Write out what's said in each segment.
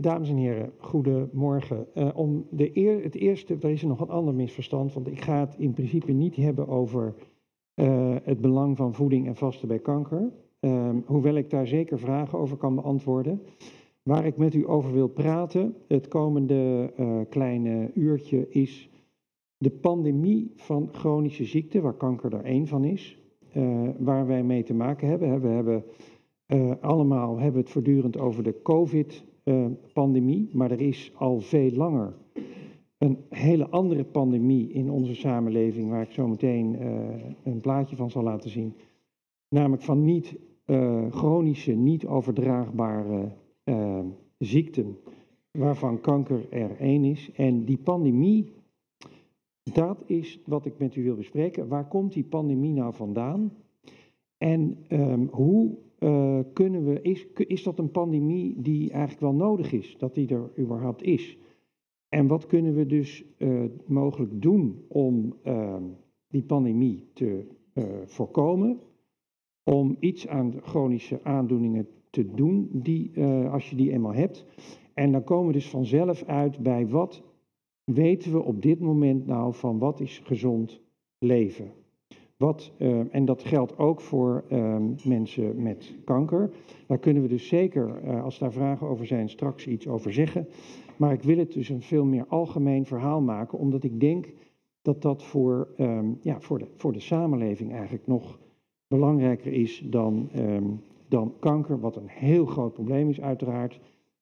Dames en heren, goedemorgen. Uh, om de eer, het eerste, er is nog een ander misverstand, want ik ga het in principe niet hebben over uh, het belang van voeding en vasten bij kanker. Uh, hoewel ik daar zeker vragen over kan beantwoorden. Waar ik met u over wil praten het komende uh, kleine uurtje is de pandemie van chronische ziekte, waar kanker er één van is, waar wij mee te maken hebben. We hebben allemaal hebben het voortdurend over de COVID uh, pandemie, maar er is al veel langer een hele andere pandemie in onze samenleving, waar ik zo meteen uh, een plaatje van zal laten zien. Namelijk van niet uh, chronische, niet overdraagbare ziekten, waarvan kanker er één is. En die pandemie, dat is wat ik met u wil bespreken. Waar komt die pandemie nou vandaan? En um, hoe uh, kunnen we, is, is dat een pandemie die eigenlijk wel nodig is, dat die er überhaupt is? En wat kunnen we dus uh, mogelijk doen om uh, die pandemie te uh, voorkomen? Om iets aan chronische aandoeningen te doen, die, als je die eenmaal hebt. En dan komen we dus vanzelf uit bij wat weten we op dit moment nou van wat is gezond leven? Wat, uh, en dat geldt ook voor uh, mensen met kanker. Daar kunnen we dus zeker, uh, als daar vragen over zijn, straks iets over zeggen. Maar ik wil het dus een veel meer algemeen verhaal maken, omdat ik denk dat dat voor, um, ja, voor, de, voor de samenleving eigenlijk nog belangrijker is dan, dan kanker, wat een heel groot probleem is uiteraard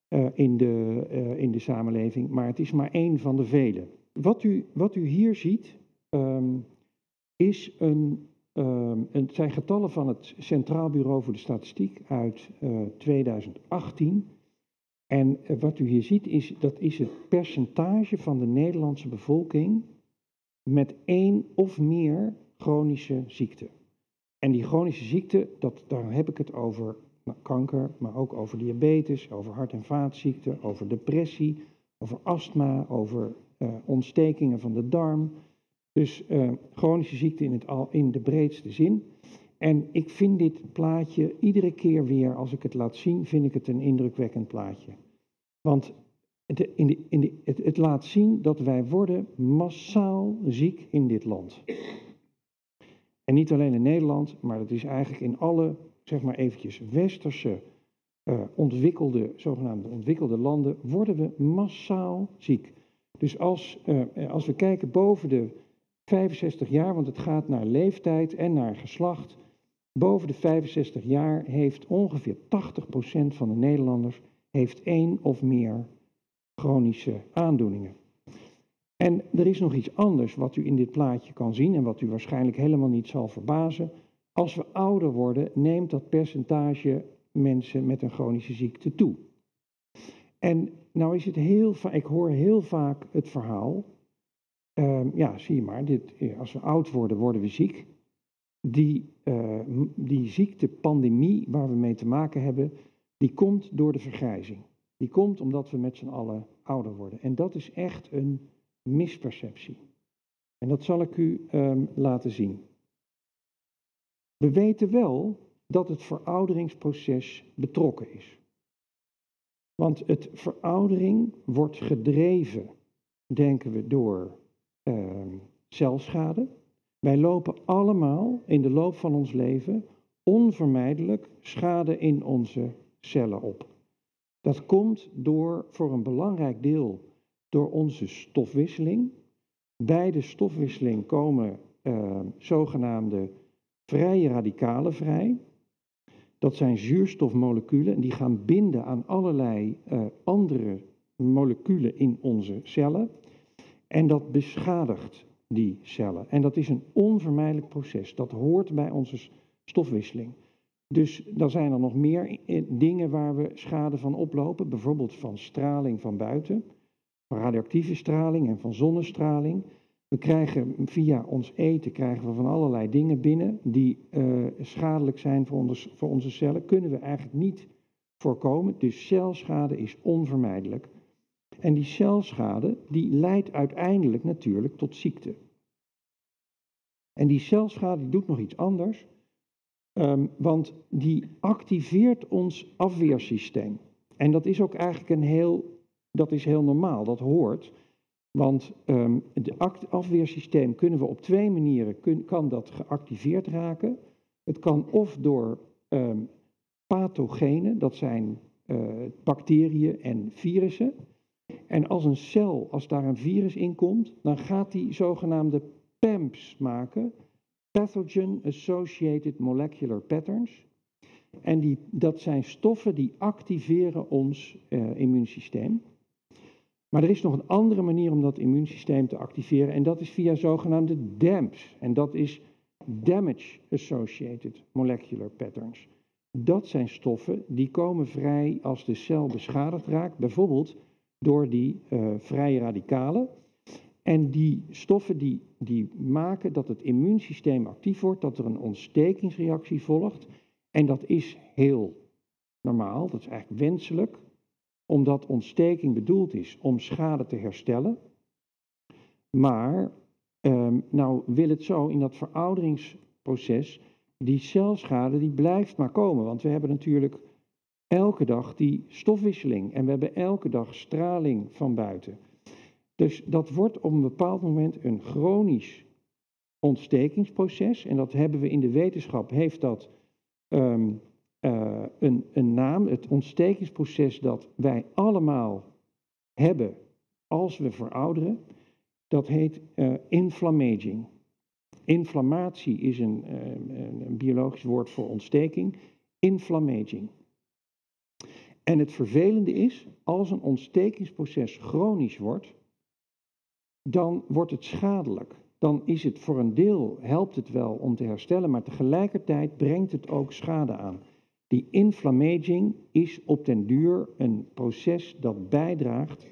uh, in, de, uh, in de samenleving. Maar het is maar één van de vele. Wat u, wat u hier ziet, is een, um, het zijn getallen van het Centraal Bureau voor de Statistiek uit uh, 2018. En uh, wat u hier ziet, is, dat is het percentage van de Nederlandse bevolking met één of meer chronische ziekte. En die chronische ziekte, dat, daar heb ik het over nou, kanker, maar ook over diabetes, over hart- en vaatziekten, over depressie, over astma, over uh, ontstekingen van de darm, dus uh, chronische ziekte in, het al, in de breedste zin. En ik vind dit plaatje iedere keer weer, als ik het laat zien, vind ik het een indrukwekkend plaatje. Want het, in de, in de, het, laat zien dat wij worden massaal ziek in dit land. En niet alleen in Nederland, maar dat is eigenlijk in alle, zeg maar eventjes, westerse uh, ontwikkelde, zogenaamde ontwikkelde landen, worden we massaal ziek. Dus als, uh, als we kijken boven de 65 jaar, want het gaat naar leeftijd en naar geslacht. Boven de 65 jaar heeft ongeveer 80% van de Nederlanders heeft één of meer chronische aandoeningen. En er is nog iets anders wat u in dit plaatje kan zien en wat u waarschijnlijk helemaal niet zal verbazen. Als we ouder worden, neemt dat percentage mensen met een chronische ziekte toe. En nou is het heel vaak, ik hoor heel vaak het verhaal Uh, ja, zie je maar, dit, als we oud worden, worden we ziek. Die, uh, die ziektepandemie waar we mee te maken hebben, die komt door de vergrijzing. Die komt omdat we met z'n allen ouder worden. En dat is echt een misperceptie. En dat zal ik u um, laten zien. We weten wel dat het verouderingsproces betrokken is. Want het veroudering wordt gedreven, denken we, door uh, celschade. Wij lopen allemaal in de loop van ons leven onvermijdelijk schade in onze cellen op. Dat komt door, voor een belangrijk deel, door onze stofwisseling. Bij de stofwisseling komen uh, zogenaamde vrije radicalen vrij. Dat zijn zuurstofmoleculen en die gaan binden aan allerlei uh, andere moleculen in onze cellen. En dat beschadigt die cellen. En dat is een onvermijdelijk proces. Dat hoort bij onze stofwisseling. Dus dan zijn er nog meer dingen waar we schade van oplopen. Bijvoorbeeld van straling van buiten, van radioactieve straling en van zonnestraling. We krijgen via ons eten krijgen we van allerlei dingen binnen die uh, schadelijk zijn voor, voor onze cellen. Kunnen we eigenlijk niet voorkomen. Dus celschade is onvermijdelijk. En die celschade die leidt uiteindelijk natuurlijk tot ziekte. En die celschade doet nog iets anders, um, want die activeert ons afweersysteem. En dat is ook eigenlijk een heel, dat is heel normaal, dat hoort. Want het afweersysteem kunnen we op twee manieren, kan dat geactiveerd raken. Het kan of door um, pathogenen, dat zijn uh, bacteriën en virussen. En als een cel, als daar een virus in komt, dan gaat die zogenaamde PAMPs maken, Pathogen Associated Molecular Patterns. En die, dat zijn stoffen die activeren ons uh, immuunsysteem. Maar er is nog een andere manier om dat immuunsysteem te activeren en dat is via zogenaamde DAMPs. En dat is Damage Associated Molecular Patterns. Dat zijn stoffen die komen vrij als de cel beschadigd raakt, bijvoorbeeld door die uh, vrije radicalen. En die stoffen die, die maken dat het immuunsysteem actief wordt, dat er een ontstekingsreactie volgt. En dat is heel normaal, dat is eigenlijk wenselijk, omdat ontsteking bedoeld is om schade te herstellen. Maar um, nou wil het zo in dat verouderingsproces, die celschade die blijft maar komen. Want we hebben natuurlijk elke dag die stofwisseling en we hebben elke dag straling van buiten. Dus dat wordt op een bepaald moment een chronisch ontstekingsproces. En dat hebben we in de wetenschap, heeft dat um, uh, een, een naam, het ontstekingsproces dat wij allemaal hebben als we verouderen. Dat heet uh, inflammaging. Inflammatie is een, uh, een, biologisch woord voor ontsteking. Inflammaging. En het vervelende is, als een ontstekingsproces chronisch wordt, dan wordt het schadelijk. Dan is het voor een deel, helpt het wel om te herstellen, maar tegelijkertijd brengt het ook schade aan. Die inflammaging is op den duur een proces dat bijdraagt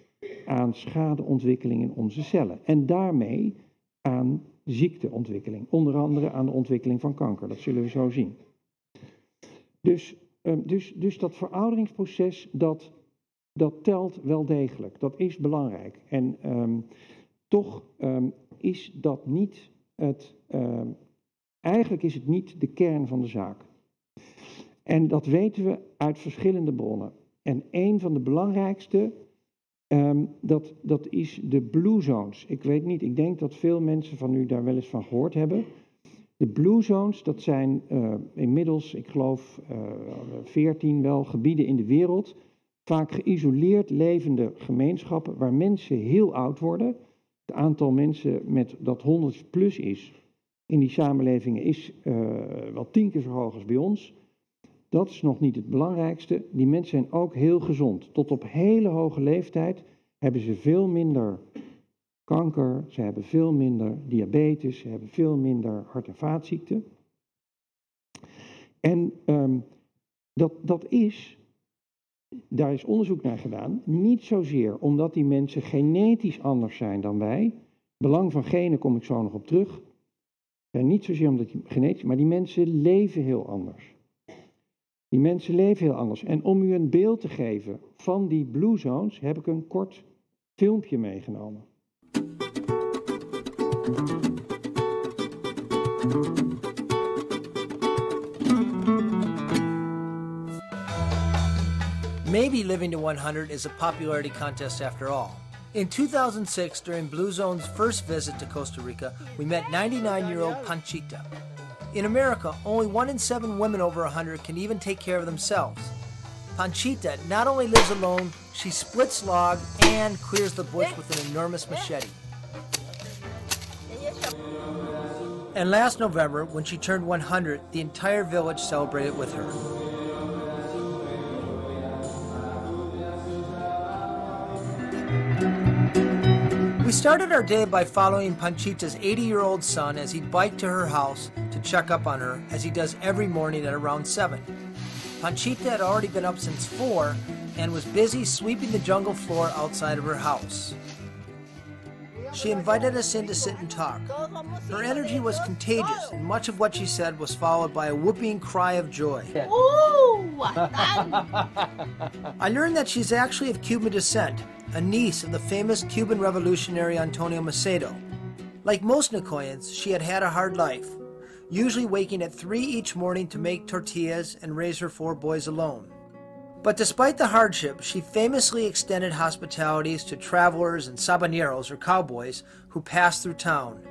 aan schadeontwikkeling in onze cellen. En daarmee aan ziekteontwikkeling. Onder andere aan de ontwikkeling van kanker. Dat zullen we zo zien. Dus, dus, dus dat verouderingsproces, dat, dat telt wel degelijk. Dat is belangrijk. En um, toch um, is dat niet het. eigenlijk is het niet de kern van de zaak. En dat weten we uit verschillende bronnen. En een van de belangrijkste, dat, dat is de blue zones. Ik weet niet, ik denk dat veel mensen van u daar wel eens van gehoord hebben. De blue zones, dat zijn uh, inmiddels, ik geloof, uh, veertien wel gebieden in de wereld. Vaak geïsoleerd levende gemeenschappen waar mensen heel oud worden. Het aantal mensen met dat 100 plus is in die samenlevingen is uh, wel tien keer zo hoog als bij ons. Dat is nog niet het belangrijkste. Die mensen zijn ook heel gezond. Tot op hele hoge leeftijd hebben ze veel minder kanker, ze hebben veel minder diabetes, ze hebben veel minder hart- en vaatziekten. En um, dat, dat is, daar is onderzoek naar gedaan, niet zozeer omdat die mensen genetisch anders zijn dan wij. Belang van genen kom ik zo nog op terug. Niet zozeer omdat die genetisch, maar die mensen leven heel anders. Die mensen leven heel anders. En om u een beeld te geven van die blue zones heb ik een kort filmpje meegenomen. Maybe living to 100 is a popularity contest after all. In 2006, during Blue Zone's first visit to Costa Rica, we met 99 year old Panchita. In America, only one in seven women over 100 can even take care of themselves. Panchita not only lives alone, she splits log and clears the bush with an enormous machete. And last November, when she turned 100, the entire village celebrated with her. We started our day by following Panchita's 80 year old son as he biked to her house to check up on her, as he does every morning at around 7. Panchita had already been up since 4 and was busy sweeping the jungle floor outside of her house. She invited us in to sit and talk. Her energy was contagious, and much of what she said was followed by a whooping cry of joy. I learned that she's actually of Cuban descent, a niece of the famous Cuban revolutionary Antonio Macedo. Like most Nicoyans, she had had a hard life, usually waking at 3 each morning to make tortillas and raise her four boys alone. But despite the hardship, she famously extended hospitalities to travelers and sabaneros or cowboys who pass through town.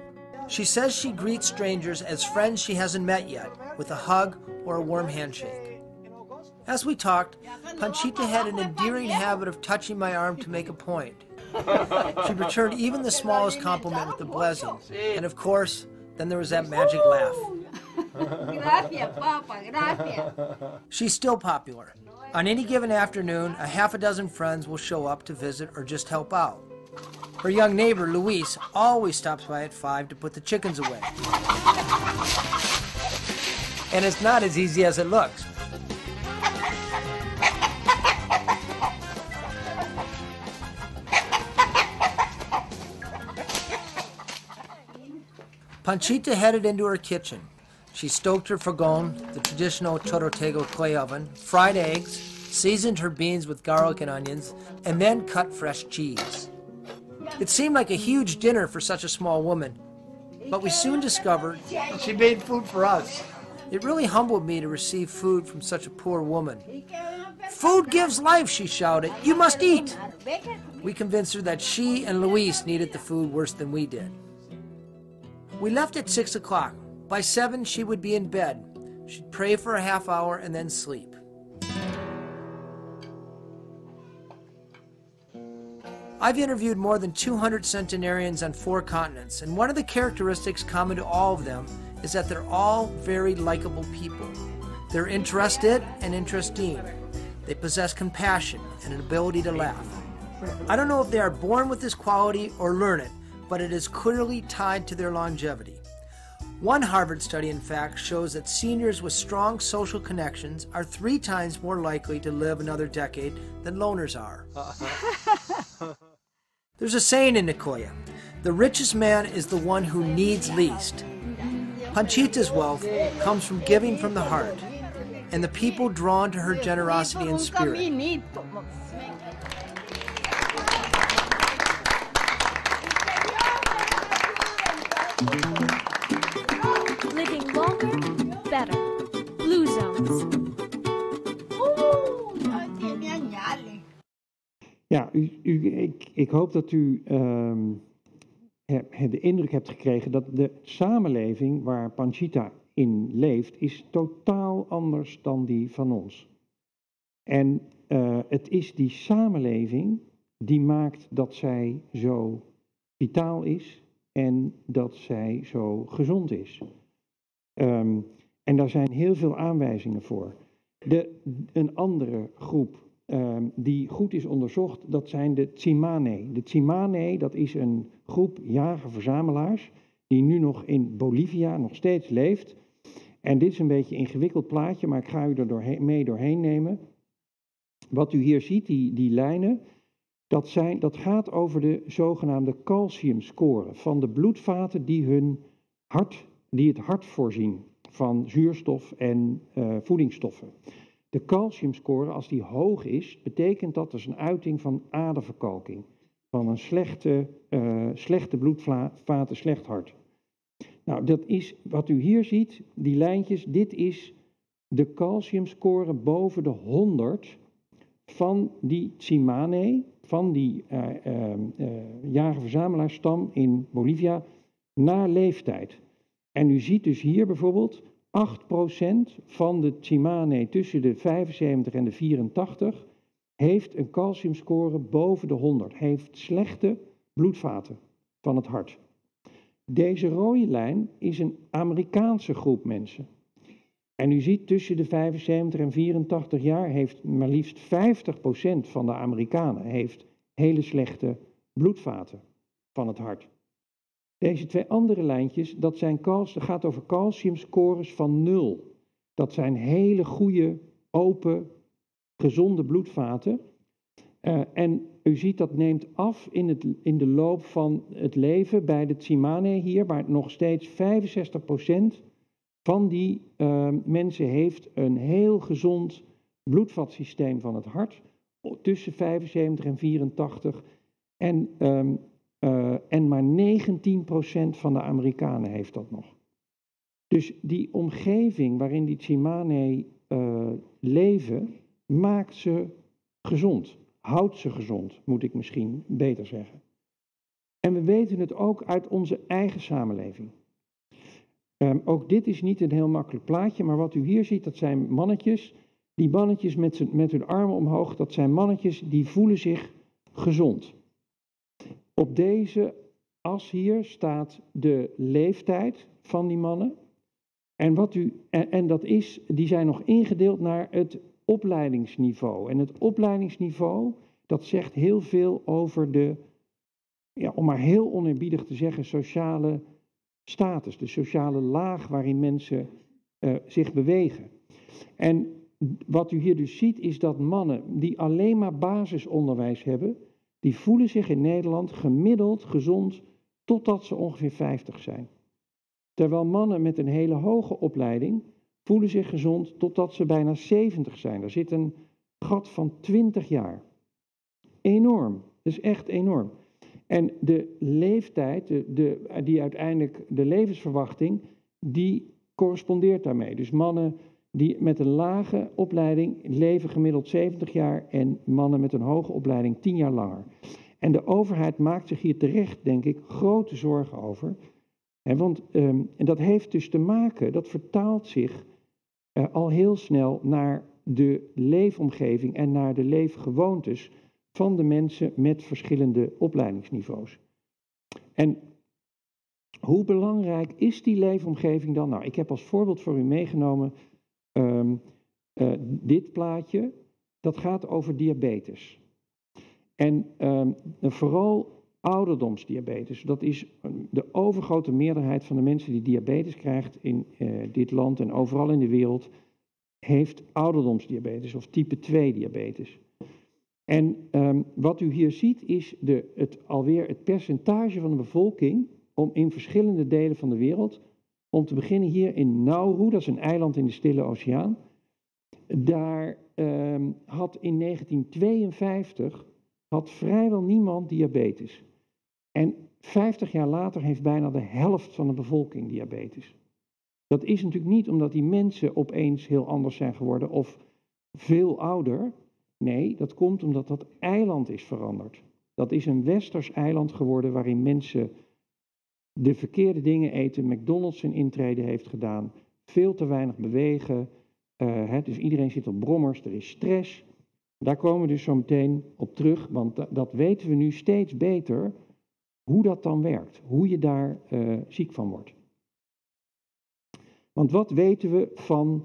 She says she greets strangers as friends she hasn't met yet, with a hug or a warm handshake. As we talked, Panchita had an endearing habit of touching my arm to make a point. She returned even the smallest compliment with a blessing. And of course, then there was that magic laugh. Gracias, Papa, gracias. She's still popular. On any given afternoon, a half a dozen friends will show up to visit or just help out. Her young neighbor, Luis, always stops by at 5 to put the chickens away. And it's not as easy as it looks. Panchita headed into her kitchen. She stoked her fogon, the traditional chorotego clay oven, fried eggs, seasoned her beans with garlic and onions, and then cut fresh cheese. It seemed like a huge dinner for such a small woman, but we soon discovered she made food for us. It really humbled me to receive food from such a poor woman. Food gives life, she shouted. You must eat. We convinced her that she and Luis needed the food worse than we did. We left at 6 o'clock. By 7, she would be in bed. She'd pray for a half hour and then sleep. I've interviewed more than 200 centenarians on four continents, and one of the characteristics common to all of them is that they're all very likable people. They're interested and interesting. They possess compassion and an ability to laugh. I don't know if they are born with this quality or learn it, but it is clearly tied to their longevity. One Harvard study, in fact, shows that seniors with strong social connections are three times more likely to live another decade than loners are. There's a saying in Nicoya the richest man is the one who needs least. Panchita's wealth comes from giving from the heart, and the people drawn to her generosity and spirit. caminito. Living Ja, u, u, ik, ik hoop dat u ehm, de indruk hebt gekregen dat de samenleving waar Panchita in leeft, is totaal anders dan die van ons. En eh, het is die samenleving die maakt dat zij zo vitaal is en dat zij zo gezond is. Ehm, en daar zijn heel veel aanwijzingen voor. De, een andere groep ehm, die goed is onderzocht, dat zijn de Tsimane. De Tsimane, dat is een groep jager-verzamelaars die nu nog in Bolivia nog steeds leeft. En dit is een beetje een ingewikkeld plaatje, maar ik ga u er mee doorheen nemen. Wat u hier ziet, die, die lijnen, dat, zijn, dat gaat over de zogenaamde calciumscore van de bloedvaten die, hun hart, die het hart voorzien van zuurstof en eh, voedingsstoffen. De calciumscore, als die hoog is, betekent dat dus een uiting van aderverkalking. Van een slechte, eh, slechte bloedvaten, slecht hart. Nou, dat is wat u hier ziet, die lijntjes, dit is de calciumscore boven de 100 van die Tsimane, van die eh eh, jager-verzamelaarsstam in Bolivia, na leeftijd. En u ziet dus hier bijvoorbeeld 8% van de Tsimane tussen de 75 en de 84 heeft een calciumscore boven de 100, heeft slechte bloedvaten van het hart. Deze rode lijn is een Amerikaanse groep mensen. En u ziet tussen de 75 en 84 jaar heeft maar liefst 50% van de Amerikanen heeft hele slechte bloedvaten van het hart. Deze twee andere lijntjes, dat zijn cal- dat gaat over calciumscores van nul. Dat zijn hele goede, open, gezonde bloedvaten. Eh, en u ziet dat neemt af in, het, in de loop van het leven bij de Tsimane hier, waar nog steeds 65% van die eh, mensen heeft een heel gezond bloedvatsysteem van het hart, tussen 75 en 84. En, ehm, eh, en maar 19% van de Amerikanen heeft dat nog. Dus die omgeving waarin die Tsimane eh, leven, maakt ze gezond. Houdt ze gezond, moet ik misschien beter zeggen. En we weten het ook uit onze eigen samenleving. Ehm, ook dit is niet een heel makkelijk plaatje, maar wat u hier ziet, dat zijn mannetjes. Die mannetjes met, met hun armen omhoog, dat zijn mannetjes die voelen zich gezond. Op deze as hier staat de leeftijd van die mannen. En, wat u, en, dat is, die zijn nog ingedeeld naar het opleidingsniveau. En het opleidingsniveau, dat zegt heel veel over de, ja, om maar heel oneerbiedig te zeggen, sociale status, de sociale laag waarin mensen eh, zich bewegen. En wat u hier dus ziet is dat mannen die alleen maar basisonderwijs hebben, die voelen zich in Nederland gemiddeld gezond totdat ze ongeveer 50 zijn. Terwijl mannen met een hele hoge opleiding voelen zich gezond totdat ze bijna 70 zijn. Er zit een gat van 20 jaar. Enorm, dat is echt enorm. En de leeftijd, de, die uiteindelijk de levensverwachting, die correspondeert daarmee. Dus mannen die met een lage opleiding leven gemiddeld 70 jaar en mannen met een hoge opleiding 10 jaar langer. En de overheid maakt zich hier terecht, denk ik, grote zorgen over. En, want, ehm, en dat heeft dus te maken, dat vertaalt zich eh, al heel snel naar de leefomgeving en naar de leefgewoontes van de mensen met verschillende opleidingsniveaus. En hoe belangrijk is die leefomgeving dan? Nou, ik heb als voorbeeld voor u meegenomen eh, dit plaatje. Dat gaat over diabetes. En ehm, vooral ouderdomsdiabetes. Dat is de overgrote meerderheid van de mensen die diabetes krijgt in eh, dit land en overal in de wereld, heeft ouderdomsdiabetes of type 2 diabetes. En ehm, wat u hier ziet is de, het, alweer het percentage van de bevolking om in verschillende delen van de wereld, om te beginnen hier in Nauru, dat is een eiland in de Stille Oceaan. Daar ehm, had in 1952 had vrijwel niemand diabetes. En 50 jaar later heeft bijna de helft van de bevolking diabetes. Dat is natuurlijk niet omdat die mensen opeens heel anders zijn geworden of veel ouder. Nee, dat komt omdat dat eiland is veranderd. Dat is een westers eiland geworden waarin mensen de verkeerde dingen eten, McDonald's zijn intrede heeft gedaan, veel te weinig bewegen. eh, hè, dus iedereen zit op brommers, er is stress. Daar komen we dus zo meteen op terug, want da- dat weten we nu steeds beter hoe dat dan werkt, hoe je daar eh, ziek van wordt. Want wat weten we van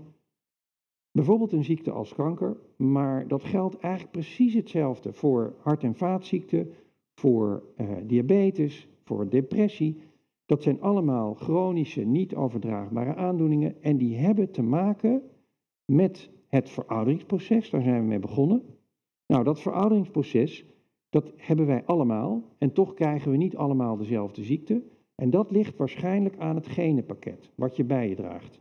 bijvoorbeeld een ziekte als kanker, maar dat geldt eigenlijk precies hetzelfde voor hart- en vaatziekten, voor eh, diabetes, voor depressie. Dat zijn allemaal chronische, niet overdraagbare aandoeningen en die hebben te maken met het verouderingsproces, daar zijn we mee begonnen. Nou, dat verouderingsproces, dat hebben wij allemaal en toch krijgen we niet allemaal dezelfde ziekte. En dat ligt waarschijnlijk aan het genenpakket wat je bij je draagt.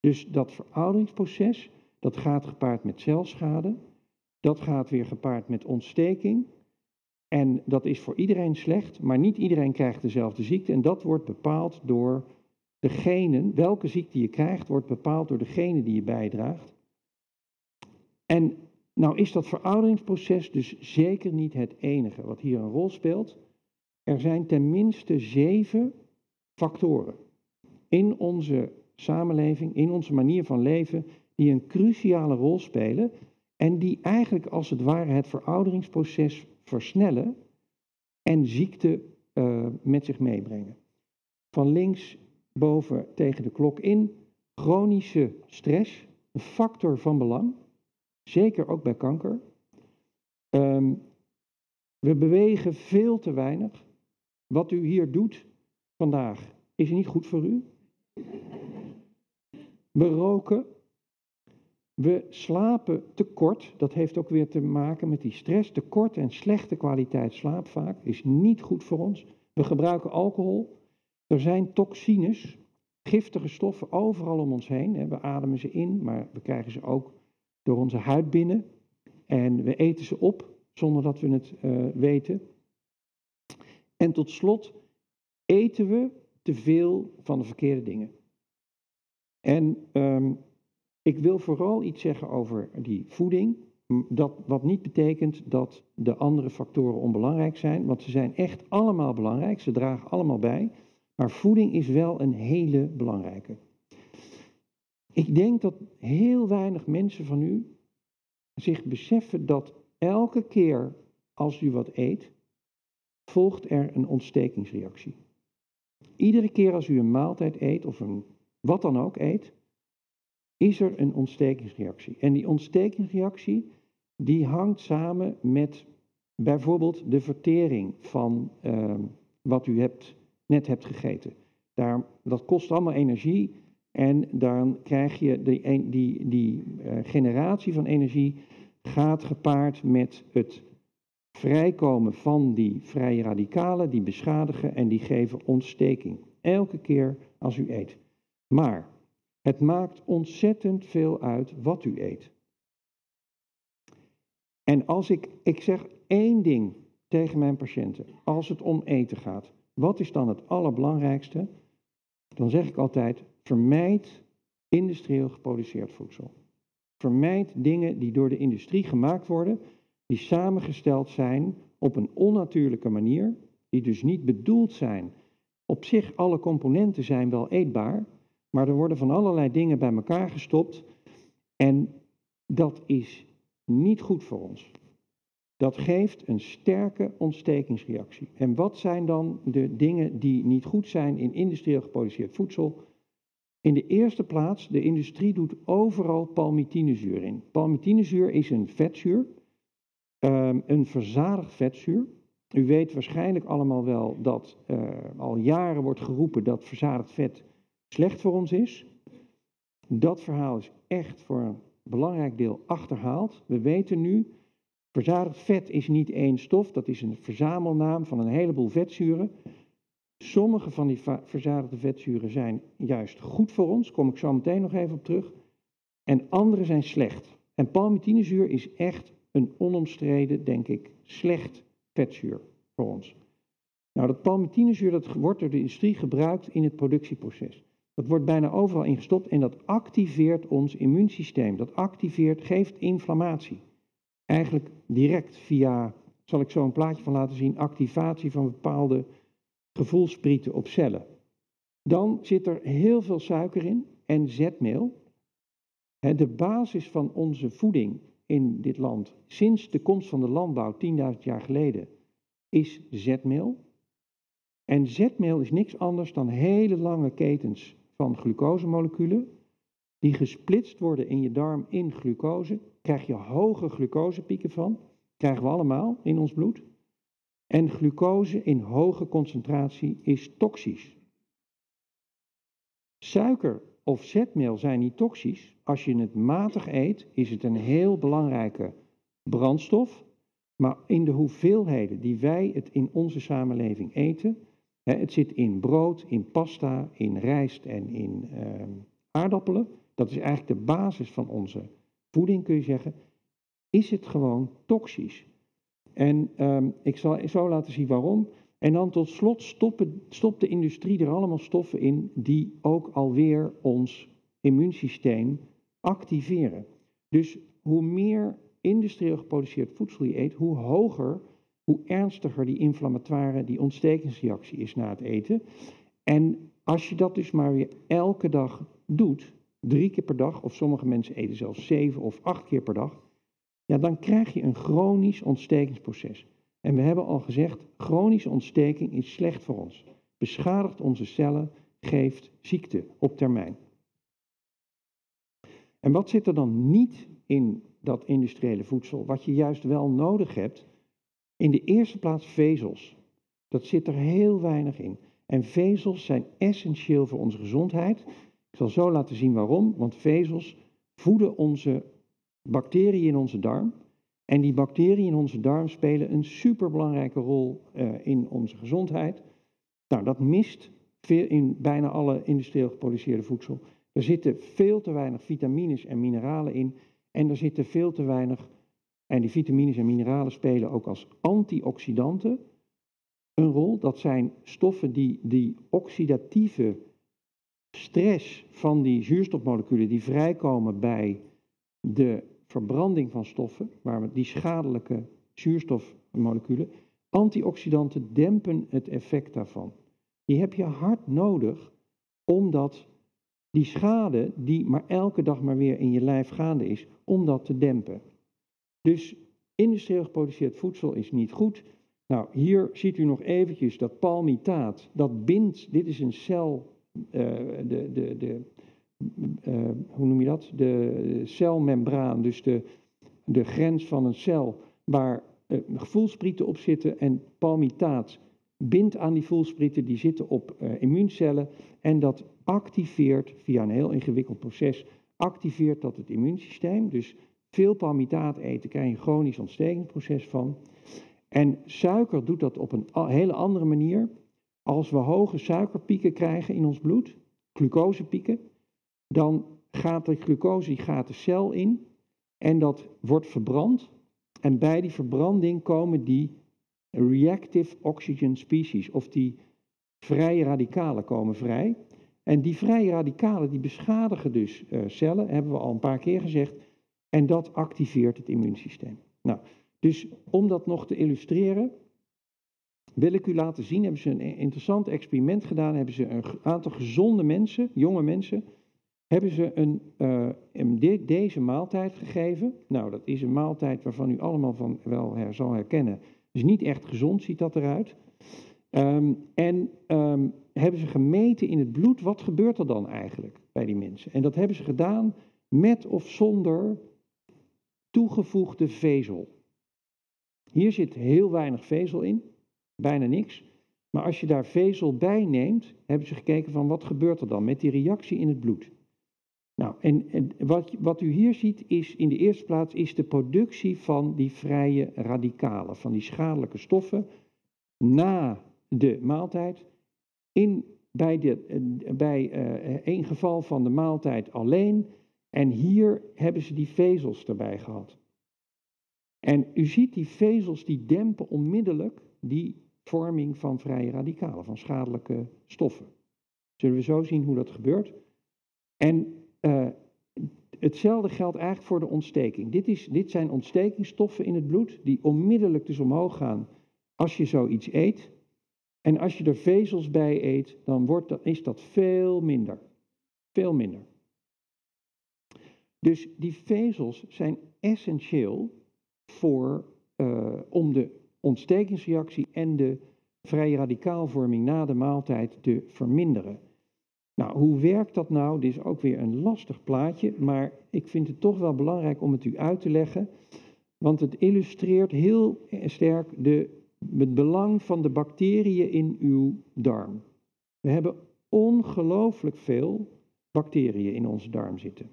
Dus dat verouderingsproces, dat gaat gepaard met celschade, dat gaat weer gepaard met ontsteking. En dat is voor iedereen slecht, maar niet iedereen krijgt dezelfde ziekte. En dat wordt bepaald door de genen. Welke ziekte je krijgt, wordt bepaald door de genen die je bijdraagt. En nou is dat verouderingsproces dus zeker niet het enige wat hier een rol speelt. Er zijn tenminste zeven factoren in onze samenleving, in onze manier van leven, die een cruciale rol spelen en die eigenlijk als het ware het verouderingsproces versnellen en ziekte eh, met zich meebrengen. Van links boven tegen de klok in, chronische stress, een factor van belang, zeker ook bij kanker. Ehm, we bewegen veel te weinig. Wat u hier doet vandaag is niet goed voor u. We roken. We slapen te kort. Dat heeft ook weer te maken met die stress. Tekort en slechte kwaliteit slaap vaak is niet goed voor ons. We gebruiken alcohol. Er zijn toxines, giftige stoffen overal om ons heen. We ademen ze in, maar we krijgen ze ook door onze huid binnen. En we eten ze op zonder dat we het uh, weten. En tot slot eten we te veel van de verkeerde dingen. En um, Ik wil vooral iets zeggen over die voeding. Dat, wat niet betekent dat de andere factoren onbelangrijk zijn, want ze zijn echt allemaal belangrijk, ze dragen allemaal bij. Maar voeding is wel een hele belangrijke. Ik denk dat heel weinig mensen van u zich beseffen dat elke keer als u wat eet, volgt er een ontstekingsreactie. Iedere keer als u een maaltijd eet of een wat dan ook eet, is er een ontstekingsreactie. En die ontstekingsreactie die hangt samen met bijvoorbeeld de vertering van ehm, wat u hebt, net hebt gegeten. Daar, dat kost allemaal energie en dan krijg je die, die, die eh, generatie van energie gaat gepaard met het vrijkomen van die vrije radicalen, die beschadigen en die geven ontsteking. Elke keer als u eet. Maar het maakt ontzettend veel uit wat u eet. En als ik, ik zeg één ding tegen mijn patiënten, als het om eten gaat, wat is dan het allerbelangrijkste? Dan zeg ik altijd, vermijd industrieel geproduceerd voedsel. Vermijd dingen die door de industrie gemaakt worden, die samengesteld zijn op een onnatuurlijke manier, die dus niet bedoeld zijn. Op zich, alle componenten zijn wel eetbaar, maar er worden van allerlei dingen bij elkaar gestopt en dat is niet goed voor ons. Dat geeft een sterke ontstekingsreactie. En wat zijn dan de dingen die niet goed zijn in industrieel geproduceerd voedsel? In de eerste plaats, de industrie doet overal palmitinezuur in. Palmitinezuur is een vetzuur, ehm, een verzadigd vetzuur. U weet waarschijnlijk allemaal wel dat eh, al jaren wordt geroepen dat verzadigd vet slecht voor ons is. Dat verhaal is echt voor een belangrijk deel achterhaald. We weten nu, verzadigd vet is niet één stof, dat is een verzamelnaam van een heleboel vetzuren. Sommige van die verzadigde vetzuren zijn juist goed voor ons, kom ik zo meteen nog even op terug. En andere zijn slecht. En palmitinezuur is echt een onomstreden, denk ik, slecht vetzuur voor ons. Nou, dat palmitinezuur dat wordt door de industrie gebruikt in het productieproces. Dat wordt bijna overal ingestopt en dat activeert ons immuunsysteem. Dat activeert, geeft inflammatie. Eigenlijk direct via, zal ik zo een plaatje van laten zien, activatie van bepaalde gevoelsprieten op cellen. Dan zit er heel veel suiker in en zetmeel. De basis van onze voeding in dit land, sinds de komst van de landbouw 10.000 jaar geleden, is zetmeel. En zetmeel is niks anders dan hele lange ketens van glucosemoleculen, die gesplitst worden in je darm in glucose. Krijg je hoge glucosepieken van, krijgen we allemaal in ons bloed. En glucose in hoge concentratie is toxisch. Suiker of zetmeel zijn niet toxisch. Als je het matig eet, is het een heel belangrijke brandstof. Maar in de hoeveelheden die wij het in onze samenleving eten, het zit in brood, in pasta, in rijst en in ehm, aardappelen, dat is eigenlijk de basis van onze voeding, kun je zeggen, is het gewoon toxisch. En ehm, ik zal zo laten zien waarom. En dan tot slot stoppen, stopt de industrie er allemaal stoffen in die ook alweer ons immuunsysteem activeren. Dus hoe meer industrieel geproduceerd voedsel je eet, hoe hoger, hoe ernstiger die inflammatoire, die ontstekingsreactie is na het eten. En als je dat dus maar weer elke dag doet, drie keer per dag, of sommige mensen eten zelfs zeven of acht keer per dag, ja, dan krijg je een chronisch ontstekingsproces. En we hebben al gezegd, chronische ontsteking is slecht voor ons. Beschadigt onze cellen, geeft ziekte op termijn. En wat zit er dan niet in dat industriële voedsel, wat je juist wel nodig hebt? In de eerste plaats vezels. Dat zit er heel weinig in. En vezels zijn essentieel voor onze gezondheid. Ik zal zo laten zien waarom, want vezels voeden onze bacteriën in onze darm. En die bacteriën in onze darm spelen een superbelangrijke rol eh, in onze gezondheid. Nou, dat mist in bijna alle industrieel geproduceerde voedsel. Er zitten veel te weinig vitamines en mineralen in. En er zitten veel te weinig. En die vitamines en mineralen spelen ook als antioxidanten een rol. Dat zijn stoffen die die oxidatieve stress van die zuurstofmoleculen die vrijkomen bij de verbranding van stoffen, waar die schadelijke zuurstofmoleculen, antioxidanten dempen het effect daarvan. Die heb je hard nodig, omdat die schade, die maar elke dag maar weer in je lijf gaande is, om dat te dempen. Dus industrieel geproduceerd voedsel is niet goed. Nou, hier ziet u nog eventjes dat palmitaat, dat bindt, dit is een cel, uh, de, de, de, uh, hoe noem je dat? De celmembraan, dus de, de grens van een cel waar uh, op zitten en palmitaat bindt aan die voelsprieten, die zitten op immuuncellen en dat activeert via een heel ingewikkeld proces, activeert dat het immuunsysteem. Dus veel palmitaat eten krijg je een chronisch ontstekingsproces van. En suiker doet dat op een hele andere manier. Als we hoge suikerpieken krijgen in ons bloed, glucosepieken, dan gaat de glucose gaat de cel in en dat wordt verbrand. En bij die verbranding komen die reactive oxygen species, of die vrije radicalen komen vrij. En die vrije radicalen die beschadigen dus uh, cellen, hebben we al een paar keer gezegd, en dat activeert het immuunsysteem. Nou, dus om dat nog te illustreren, wil ik u laten zien, hebben ze een interessant experiment gedaan, hebben ze een aantal gezonde mensen, jonge mensen, hebben ze een, een deze maaltijd gegeven. Nou, dat is een maaltijd waarvan u allemaal van wel her, zal herkennen. Dus niet echt gezond ziet dat eruit. Um, en um, hebben ze gemeten in het bloed, wat gebeurt er dan eigenlijk bij die mensen? En dat hebben ze gedaan met of zonder toegevoegde vezel. Hier zit heel weinig vezel in, bijna niks. Maar als je daar vezel bij neemt, hebben ze gekeken van wat gebeurt er dan met die reactie in het bloed. Nou, en, en wat, wat, u hier ziet is in de eerste plaats is de productie van die vrije radicalen, van die schadelijke stoffen na de maaltijd. In, bij, de, bij uh, één geval van de maaltijd alleen en hier hebben ze die vezels erbij gehad. En u ziet die vezels die dempen onmiddellijk die vorming van vrije radicalen, van schadelijke stoffen. Zullen we zo zien hoe dat gebeurt? En uh, hetzelfde geldt eigenlijk voor de ontsteking. Dit, is, dit zijn ontstekingsstoffen in het bloed die onmiddellijk dus omhoog gaan als je zoiets eet. En als je er vezels bij eet, dan wordt dat, is dat veel minder. Veel minder. Dus die vezels zijn essentieel voor, uh, om de ontstekingsreactie en de vrije radicaalvorming na de maaltijd te verminderen. Nou, hoe werkt dat nou? Dit is ook weer een lastig plaatje, maar ik vind het toch wel belangrijk om het u uit te leggen, want het illustreert heel sterk de, het belang van de bacteriën in uw darm. We hebben ongelooflijk veel bacteriën in onze darm zitten.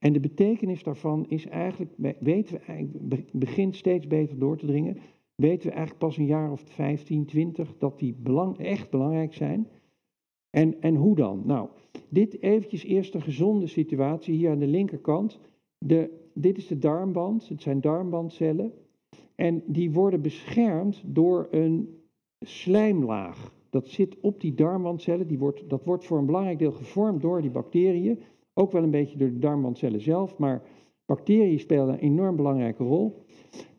En de betekenis daarvan is eigenlijk, weten we begint steeds beter door te dringen. Weten we eigenlijk pas een jaar of 15, 20 dat die belang, echt belangrijk zijn. En, en hoe dan? Nou, dit eventjes eerst een gezonde situatie hier aan de linkerkant. De, dit is de darmband, het zijn darmbandcellen. En die worden beschermd door een slijmlaag. Dat zit op die darmbandcellen, die wordt, dat wordt voor een belangrijk deel gevormd door die bacteriën. Ook wel een beetje door de darmbandcellen zelf, maar bacteriën spelen een enorm belangrijke rol.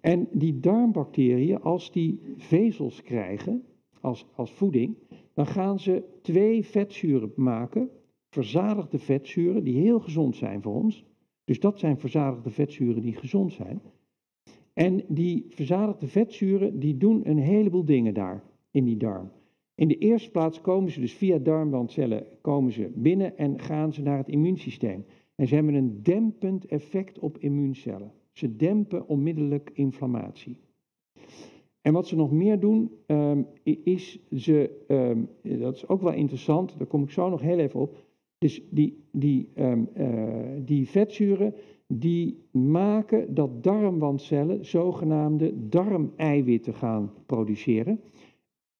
En die darmbacteriën, als die vezels krijgen als, als voeding, dan gaan ze twee vetzuren maken, verzadigde vetzuren, die heel gezond zijn voor ons. Dus dat zijn verzadigde vetzuren die gezond zijn. En die verzadigde vetzuren, die doen een heleboel dingen daar in die darm. In de eerste plaats komen ze dus via darmbandcellen komen ze binnen en gaan ze naar het immuunsysteem. En ze hebben een dempend effect op immuuncellen. Ze dempen onmiddellijk inflammatie. En wat ze nog meer doen, um, is ze, um, dat is ook wel interessant, daar kom ik zo nog heel even op. Dus die, die, um, uh, die vetzuren, die maken dat darmwandcellen zogenaamde darmeiwitten gaan produceren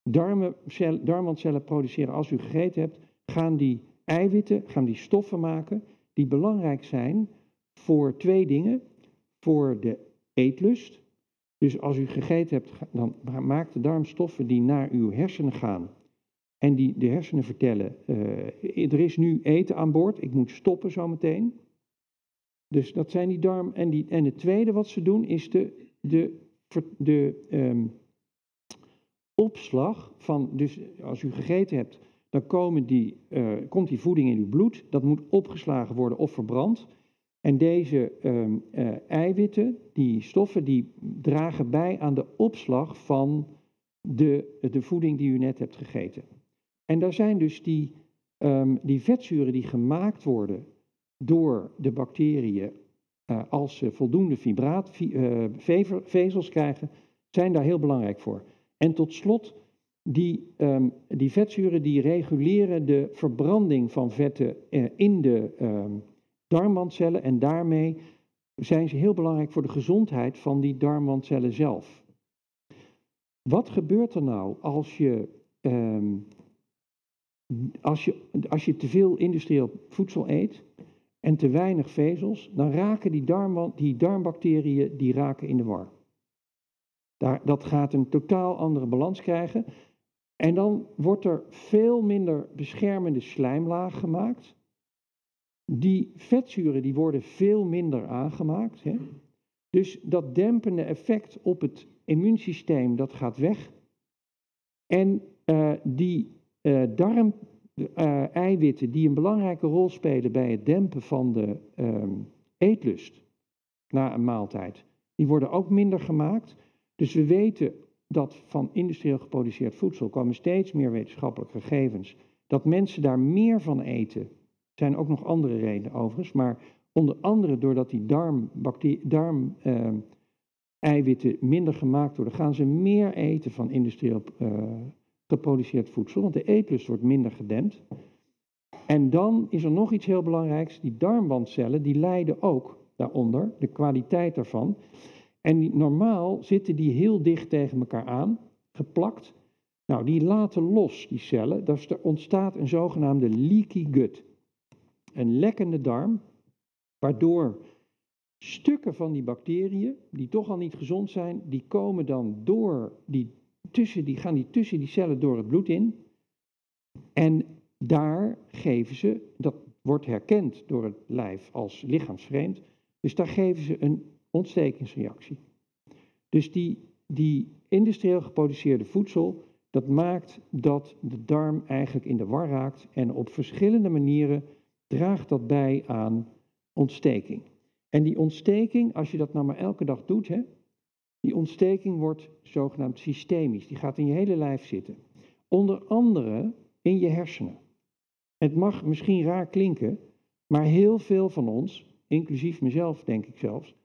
darmwandcellen produceren als u gegeten hebt, gaan die eiwitten, gaan die stoffen maken die belangrijk zijn voor twee dingen. Voor de eetlust. Dus als u gegeten hebt, dan maakt de darm stoffen die naar uw hersenen gaan. En die, de hersenen vertellen, eh, er is nu eten aan boord, ik moet stoppen zometeen. Dus dat zijn die darm. En, die, en het tweede wat ze doen is de, de, de ehm, opslag van, dus als u gegeten hebt, dan komen die, eh, komt die voeding in uw bloed. Dat moet opgeslagen worden of verbrand. En deze ehm, eh, eiwitten, die stoffen, die dragen bij aan de opslag van de, de voeding die u net hebt gegeten. En daar zijn dus die, um, die vetzuren die gemaakt worden door de bacteriën uh, als ze voldoende vibraatvezels krijgen, zijn daar heel belangrijk voor. En tot slot, die, um, die vetzuren die reguleren de verbranding van vetten uh, in de um, darmwandcellen en daarmee zijn ze heel belangrijk voor de gezondheid van die darmwandcellen zelf. Wat gebeurt er nou als je, um, als je, als je te veel industrieel voedsel eet en te weinig vezels? Dan raken die, darm, die darmbacteriën die raken in de war. Dat gaat een totaal andere balans krijgen. En dan wordt er veel minder beschermende slijmlaag gemaakt. Die vetzuren die worden veel minder aangemaakt. Hè? Dus dat dempende effect op het immuunsysteem dat gaat weg. En uh, die uh, darm-eiwitten uh, die een belangrijke rol spelen bij het dempen van de um, eetlust na een maaltijd, die worden ook minder gemaakt. Dus we weten dat van industrieel geproduceerd voedsel komen steeds meer wetenschappelijke gegevens. Dat mensen daar meer van eten. Zijn ook nog andere redenen overigens, maar onder andere doordat die darm-eiwitten darm, uh, minder gemaakt worden, gaan ze meer eten van industrieel uh, geproduceerd voedsel, want de eetlust wordt minder gedempt. En dan is er nog iets heel belangrijks, die darmwandcellen die lijden ook daaronder, de kwaliteit daarvan. En normaal zitten die heel dicht tegen elkaar aan, geplakt. Nou, die laten los, die cellen. Er ontstaat een zogenaamde leaky gut. Een lekkende darm, waardoor stukken van die bacteriën, die toch al niet gezond zijn, die komen dan door die, tussen, die gaan die tussen die cellen door het bloed in. En daar geven ze, dat wordt herkend door het lijf als lichaamsvreemd, dus daar geven ze een ontstekingsreactie. Dus die, die industrieel geproduceerde voedsel, dat maakt dat de darm eigenlijk in de war raakt en op verschillende manieren draagt dat bij aan ontsteking. En die ontsteking, als je dat nou maar elke dag doet, hè, die ontsteking wordt zogenaamd systemisch. Die gaat in je hele lijf zitten. Onder andere in je hersenen. Het mag misschien raar klinken, maar heel veel van ons, inclusief mezelf denk ik zelfs,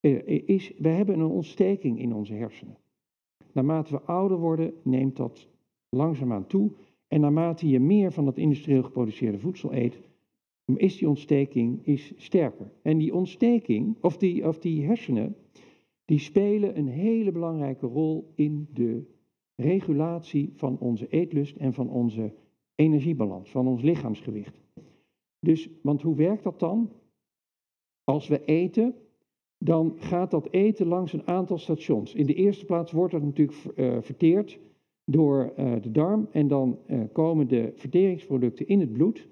is, we hebben een ontsteking in onze hersenen. Naarmate we ouder worden, neemt dat langzaamaan toe. En naarmate je meer van dat industrieel geproduceerde voedsel eet, is die ontsteking is sterker. En die ontsteking, of die, of die hersenen, die spelen een hele belangrijke rol in de regulatie van onze eetlust en van onze energiebalans, van ons lichaamsgewicht. Dus, want hoe werkt dat dan? Als we eten, dan gaat dat eten langs een aantal stations. In de eerste plaats wordt het natuurlijk uh, verteerd door uh, de darm en dan uh, komen de verteringsproducten in het bloed.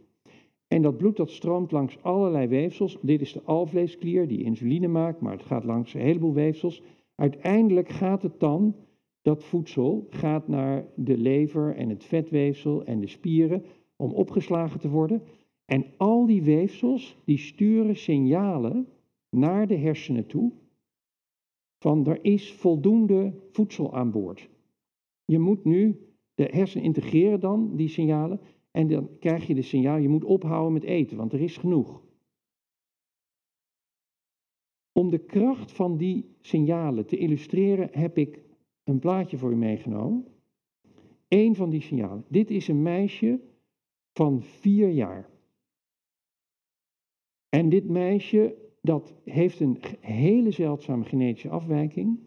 En dat bloed dat stroomt langs allerlei weefsels. Dit is de alvleesklier die insuline maakt, maar het gaat langs een heleboel weefsels. Uiteindelijk gaat het dan, dat voedsel gaat naar de lever en het vetweefsel en de spieren om opgeslagen te worden. En al die weefsels die sturen signalen naar de hersenen toe van er is voldoende voedsel aan boord. Je moet nu, de hersenen integreren dan die signalen en dan krijg je de signaal, je moet ophouden met eten, want er is genoeg. Om de kracht van die signalen te illustreren heb ik een plaatje voor u meegenomen. Eén van die signalen. Dit is een meisje van vier jaar. En dit meisje dat heeft een hele zeldzame genetische afwijking.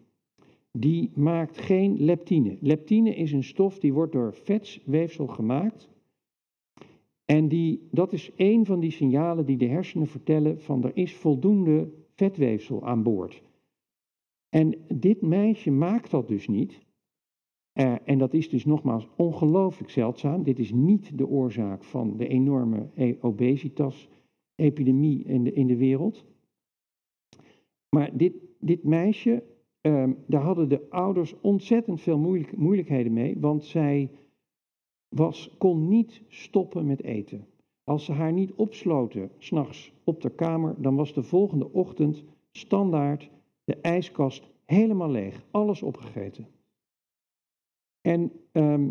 Die maakt geen leptine. Leptine is een stof die wordt door vetsweefsel gemaakt. En die, dat is een van die signalen die de hersenen vertellen van er is voldoende vetweefsel aan boord. En dit meisje maakt dat dus niet. Eh, en dat is dus nogmaals ongelooflijk zeldzaam. Dit is niet de oorzaak van de enorme e- obesitas-epidemie in in de wereld. Maar dit, dit meisje, ehm, daar hadden de ouders ontzettend veel moeilijk, moeilijkheden mee, want zij was, kon niet stoppen met eten. Als ze haar niet opsloten s'nachts op de kamer, dan was de volgende ochtend standaard de ijskast helemaal leeg, alles opgegeten. En ehm,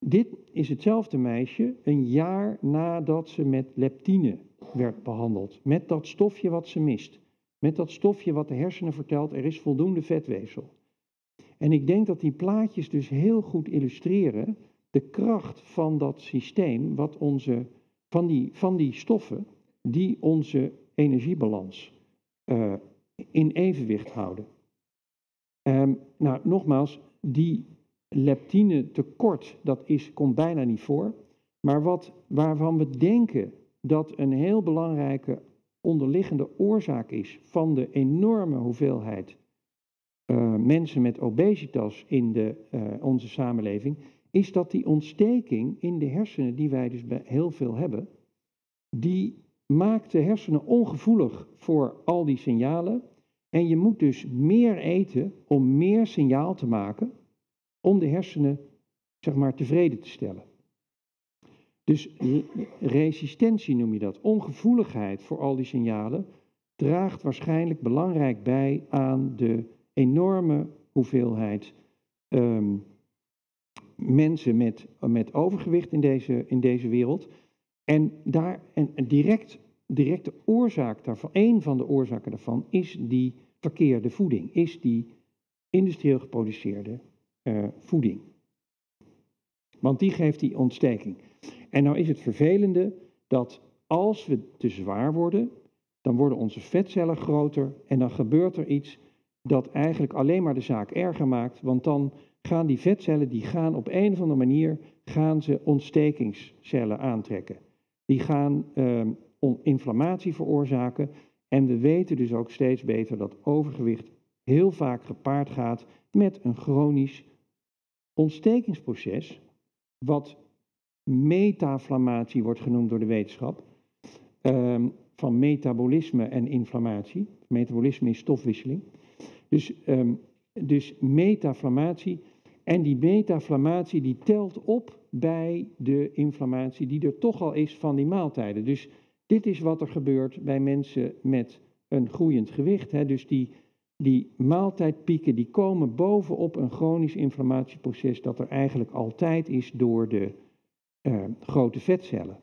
dit is hetzelfde meisje een jaar nadat ze met leptine werd behandeld. Met dat stofje wat ze mist. Met dat stofje wat de hersenen vertelt, er is voldoende vetweefsel. En ik denk dat die plaatjes dus heel goed illustreren de kracht van dat systeem, wat onze, van, die, van die stoffen, die onze energiebalans uh, in evenwicht houden. Um, nou, nogmaals, die leptine tekort, dat is, komt bijna niet voor. Maar wat, waarvan we denken dat een heel belangrijke onderliggende oorzaak is van de enorme hoeveelheid uh, mensen met obesitas in de, uh, onze samenleving, is dat die ontsteking in de hersenen, die wij dus heel veel hebben, die maakt de hersenen ongevoelig voor al die signalen. En je moet dus meer eten om meer signaal te maken om de hersenen zeg maar, tevreden te stellen. Dus resistentie noem je dat. Ongevoeligheid voor al die signalen draagt waarschijnlijk belangrijk bij aan de enorme hoeveelheid um, mensen met, met overgewicht in deze, in deze wereld. En, daar, en direct, directe oorzaak daarvan, een van de oorzaken daarvan, is die verkeerde voeding, is die industrieel geproduceerde uh, voeding. Want die geeft die ontsteking. En nou is het vervelende dat als we te zwaar worden, dan worden onze vetcellen groter en dan gebeurt er iets dat eigenlijk alleen maar de zaak erger maakt, want dan gaan die vetcellen, die gaan op een of andere manier, gaan ze ontstekingscellen aantrekken. Die gaan uh, inflammatie veroorzaken en we weten dus ook steeds beter dat overgewicht heel vaak gepaard gaat met een chronisch ontstekingsproces, wat metaflammatie wordt genoemd door de wetenschap, um, van metabolisme en inflammatie. Metabolisme is stofwisseling. Dus, um, metaflammatie. En die metaflammatie die telt op bij de inflammatie die er toch al is van die maaltijden. Dus dit is wat er gebeurt bij mensen met een groeiend gewicht. Hè. Dus die die maaltijdpieken die komen bovenop een chronisch inflammatieproces dat er eigenlijk altijd is door de uh, grote vetcellen.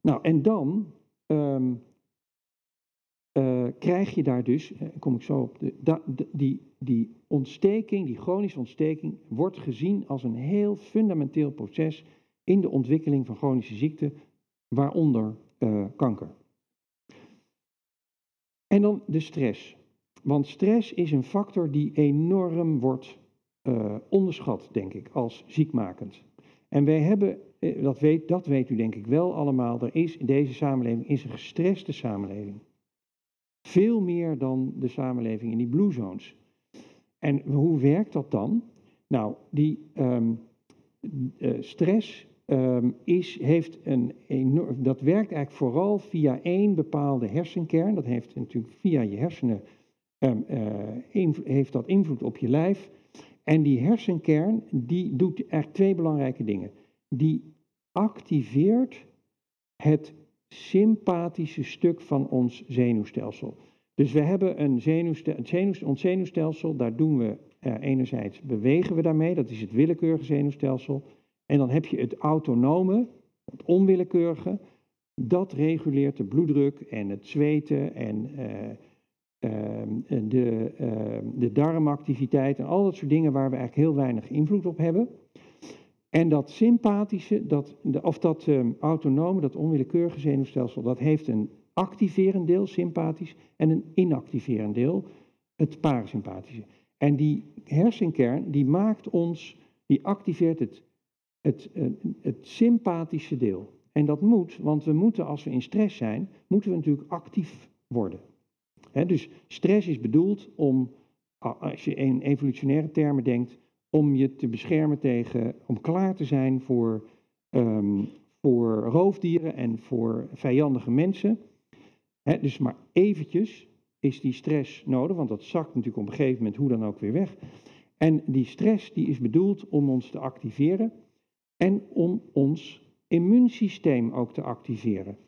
Nou, en dan um, uh, krijg je daar dus, uh, kom ik zo op, de, die, die ontsteking, die chronische ontsteking, wordt gezien als een heel fundamenteel proces in de ontwikkeling van chronische ziekten, waaronder kanker. En dan de stress. Want stress is een factor die enorm wordt uh, onderschat, denk ik, als ziekmakend. En wij hebben, eh, dat weet, dat weet u denk ik wel allemaal, er is in deze samenleving is een gestreste samenleving. Veel meer dan de samenleving in die blue zones. En hoe werkt dat dan? Nou, die um, uh, stress um, is, heeft een enorm, dat werkt eigenlijk vooral via één bepaalde hersenkern. Dat heeft natuurlijk via je hersenen um, uh, heeft dat invloed op je lijf. En die hersenkern die doet eigenlijk twee belangrijke dingen. Die activeert het sympathische stuk van ons zenuwstelsel. Dus we hebben een zenuwstelsel, zenuw, ons zenuwstelsel, daar doen we uh, enerzijds bewegen we daarmee, dat is het willekeurige zenuwstelsel. En dan heb je het autonome, het onwillekeurige, dat reguleert de bloeddruk en het zweten en uh, uh, de, uh, de darmactiviteit en al dat soort dingen waar we eigenlijk heel weinig invloed op hebben. En dat sympathische, dat, of dat autonome, dat onwillekeurige zenuwstelsel, dat heeft een activerend deel, sympathisch, en een inactiverend deel, het parasympathische. En die hersenkern, die maakt ons, die activeert het het, het, het sympathische deel. En dat moet, want we moeten als we in stress zijn, moeten we natuurlijk actief worden. dus stress is bedoeld om als je in evolutionaire termen denkt, om je te beschermen tegen, om klaar te zijn voor, ehm, voor roofdieren en voor vijandige mensen. Dus maar eventjes is die stress nodig, want dat zakt natuurlijk op een gegeven moment hoe dan ook weer weg. En die stress die is bedoeld om ons te activeren en om ons immuunsysteem ook te activeren.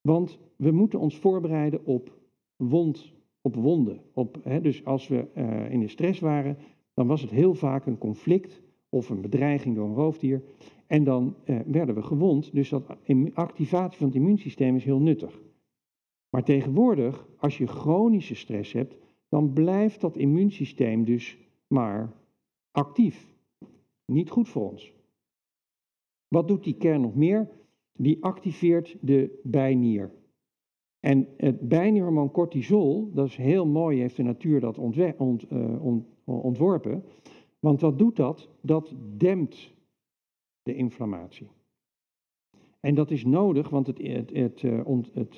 Want we moeten ons voorbereiden op, wond, op wonden. Op, hè, dus als we eh, in de stress waren, dan was het heel vaak een conflict of een bedreiging door een roofdier. En dan eh, werden we gewond. Dus dat activatie van het immuunsysteem is heel nuttig. Maar tegenwoordig, als je chronische stress hebt, dan blijft dat immuunsysteem dus maar actief. Niet goed voor ons. Wat doet die kern nog meer? Die activeert de bijnier. En het bijnierhormoon cortisol, dat is heel mooi, heeft de natuur dat eh, ont- ontworpen. Want wat doet dat? Dat dempt de inflammatie. En dat is nodig, want het, het, het, eh,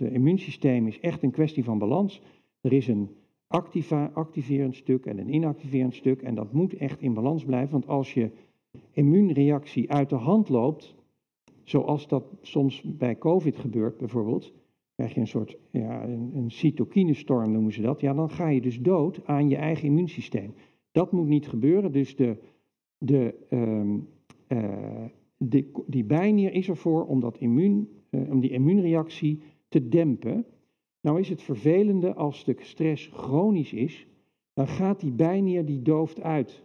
eh, immuunsysteem is echt een kwestie van balans. Er is een activa, activerend stuk en een inactiverend stuk. En dat moet echt in balans blijven, want als je immuunreactie uit de hand loopt, zoals dat soms bij COVID gebeurt bijvoorbeeld, krijg je een soort ja, een, een cytokinestorm noemen ze dat. Ja, dan ga je dus dood aan je eigen immuunsysteem. Dat moet niet gebeuren, dus de, de, ehm, eh, de, die bijnier is ervoor om, dat immuun, eh, om die immuunreactie te dempen. Nou is het vervelende als de stress chronisch is, dan gaat die bijnier die dooft uit.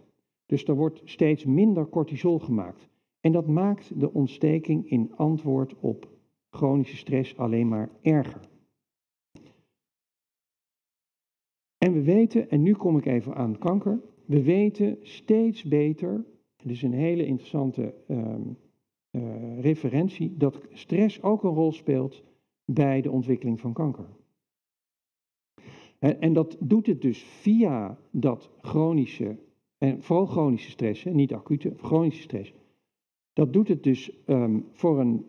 Dus er wordt steeds minder cortisol gemaakt. En dat maakt de ontsteking in antwoord op chronische stress alleen maar erger. En we weten, en nu kom ik even aan kanker, we weten steeds beter, het is een hele interessante ehm, eh, referentie, dat stress ook een rol speelt bij de ontwikkeling van kanker. En, en dat doet het dus via dat chronische, en vooral chronische stress, hè, niet acute, chronische stress. Dat doet het dus ehm, voor een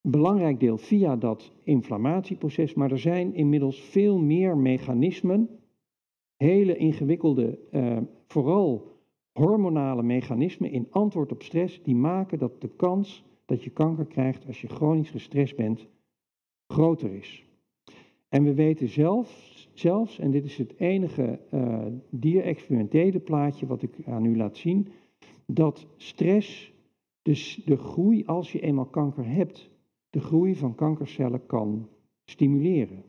belangrijk deel via dat inflammatieproces, maar er zijn inmiddels veel meer mechanismen, hele ingewikkelde, eh, vooral hormonale mechanismen in antwoord op stress, die maken dat de kans dat je kanker krijgt als je chronisch gestrest bent, groter is. En we weten zelf, zelfs, en dit is het enige uh, dierexperimentele plaatje wat ik aan u laat zien, dat stress, dus de groei als je eenmaal kanker hebt, de groei van kankercellen kan stimuleren.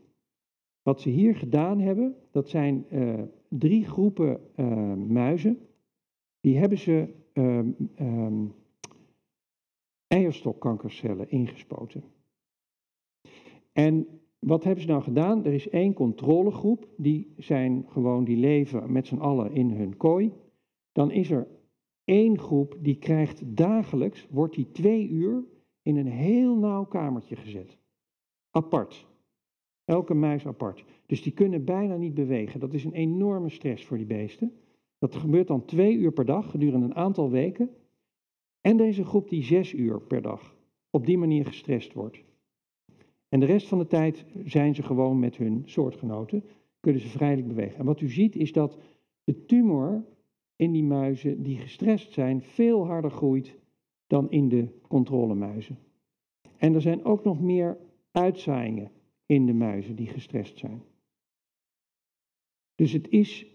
Wat ze hier gedaan hebben, dat zijn uh, drie groepen uh, muizen. Die hebben ze um, um, eierstokkankercellen ingespoten. En wat hebben ze nou gedaan? Er is één controlegroep, die zijn gewoon, die leven met z'n allen in hun kooi. Dan is er één groep die krijgt dagelijks, wordt die twee uur in een heel nauw kamertje gezet. Apart. Elke muis apart. Dus die kunnen bijna niet bewegen. Dat is een enorme stress voor die beesten. Dat gebeurt dan twee uur per dag gedurende een aantal weken. En er is een groep die zes uur per dag op die manier gestrest wordt. En de rest van de tijd zijn ze gewoon met hun soortgenoten, kunnen ze vrijelijk bewegen. En wat u ziet is dat de tumor in die muizen die gestrest zijn veel harder groeit dan in de controlemuizen. En er zijn ook nog meer uitzaaiingen in de muizen die gestrest zijn. Dus het is,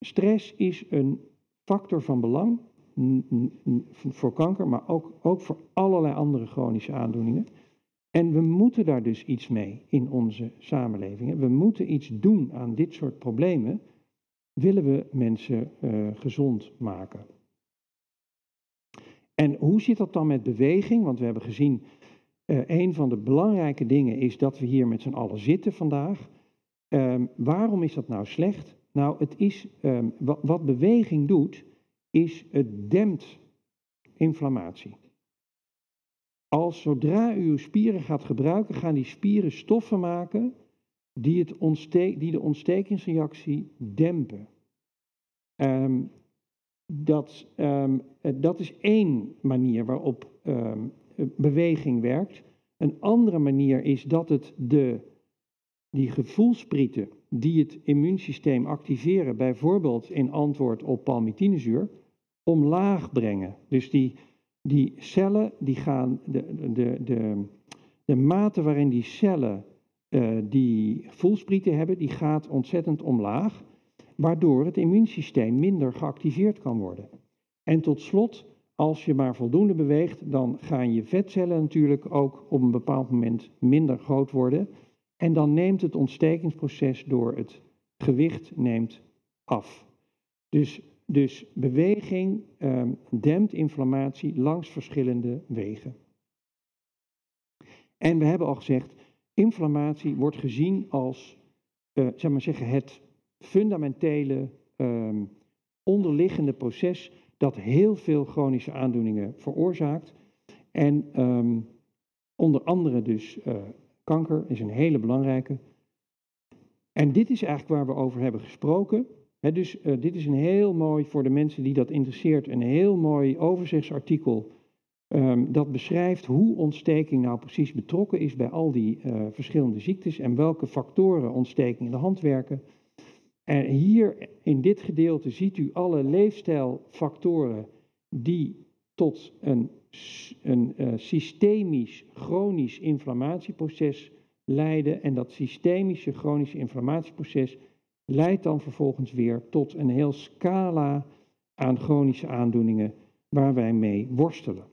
stress is een factor van belang voor kanker, maar ook, ook voor allerlei andere chronische aandoeningen. En we moeten daar dus iets mee in onze samenlevingen. We moeten iets doen aan dit soort problemen, willen we mensen uh, gezond maken. En hoe zit dat dan met beweging? Want we hebben gezien, uh, een van de belangrijke dingen is dat we hier met z'n allen zitten vandaag. Um, waarom is dat nou slecht? Nou, het is, um, wat, wat beweging doet, is het dempt inflammatie. Als zodra u uw spieren gaat gebruiken, gaan die spieren stoffen maken die, het die de ontstekingsreactie dempen. Um, dat, um, dat is één manier waarop um, beweging werkt. Een andere manier is dat het de, die gevoelsprieten die het immuunsysteem activeren, bijvoorbeeld in antwoord op palmitinezuur, omlaag brengen. Dus die, die cellen, die gaan, de, de, de, de mate waarin die cellen uh, die voelsprieten hebben, die gaat ontzettend omlaag, waardoor het immuunsysteem minder geactiveerd kan worden. En tot slot, als je maar voldoende beweegt, dan gaan je vetcellen natuurlijk ook op een bepaald moment minder groot worden. En dan neemt het ontstekingsproces door het gewicht neemt af. Dus, dus beweging um, dempt inflammatie langs verschillende wegen. En we hebben al gezegd, inflammatie wordt gezien als, uh, zeg maar zeggen, het fundamentele um, onderliggende proces dat heel veel chronische aandoeningen veroorzaakt. En um, onder andere dus uh, kanker is een hele belangrijke. En dit is eigenlijk waar we over hebben gesproken. Dus uh, dit is een heel mooi, voor de mensen die dat interesseert, een heel mooi overzichtsartikel. Um, dat beschrijft hoe ontsteking nou precies betrokken is bij al die uh, verschillende ziektes en welke factoren ontsteking in de hand werken. En hier in dit gedeelte ziet u alle leefstijlfactoren die tot een, een uh, systemisch chronisch inflammatieproces leiden. En dat systemische chronische inflammatieproces leidt dan vervolgens weer tot een heel scala aan chronische aandoeningen waar wij mee worstelen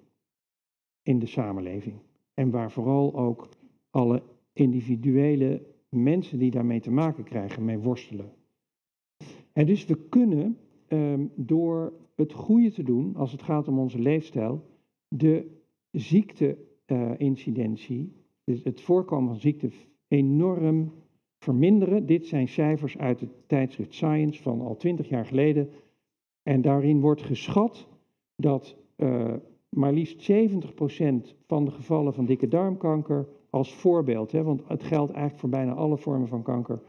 in de samenleving. En waar vooral ook alle individuele mensen die daarmee te maken krijgen mee worstelen. En dus we kunnen um, door het goede te doen als het gaat om onze leefstijl, de ziekteincidentie, uh, dus het voorkomen van ziekte, enorm verminderen. Dit zijn cijfers uit het tijdschrift Science van al twintig jaar geleden. En daarin wordt geschat dat uh, maar liefst 70% van de gevallen van dikke darmkanker als voorbeeld, hè, want het geldt eigenlijk voor bijna alle vormen van kanker,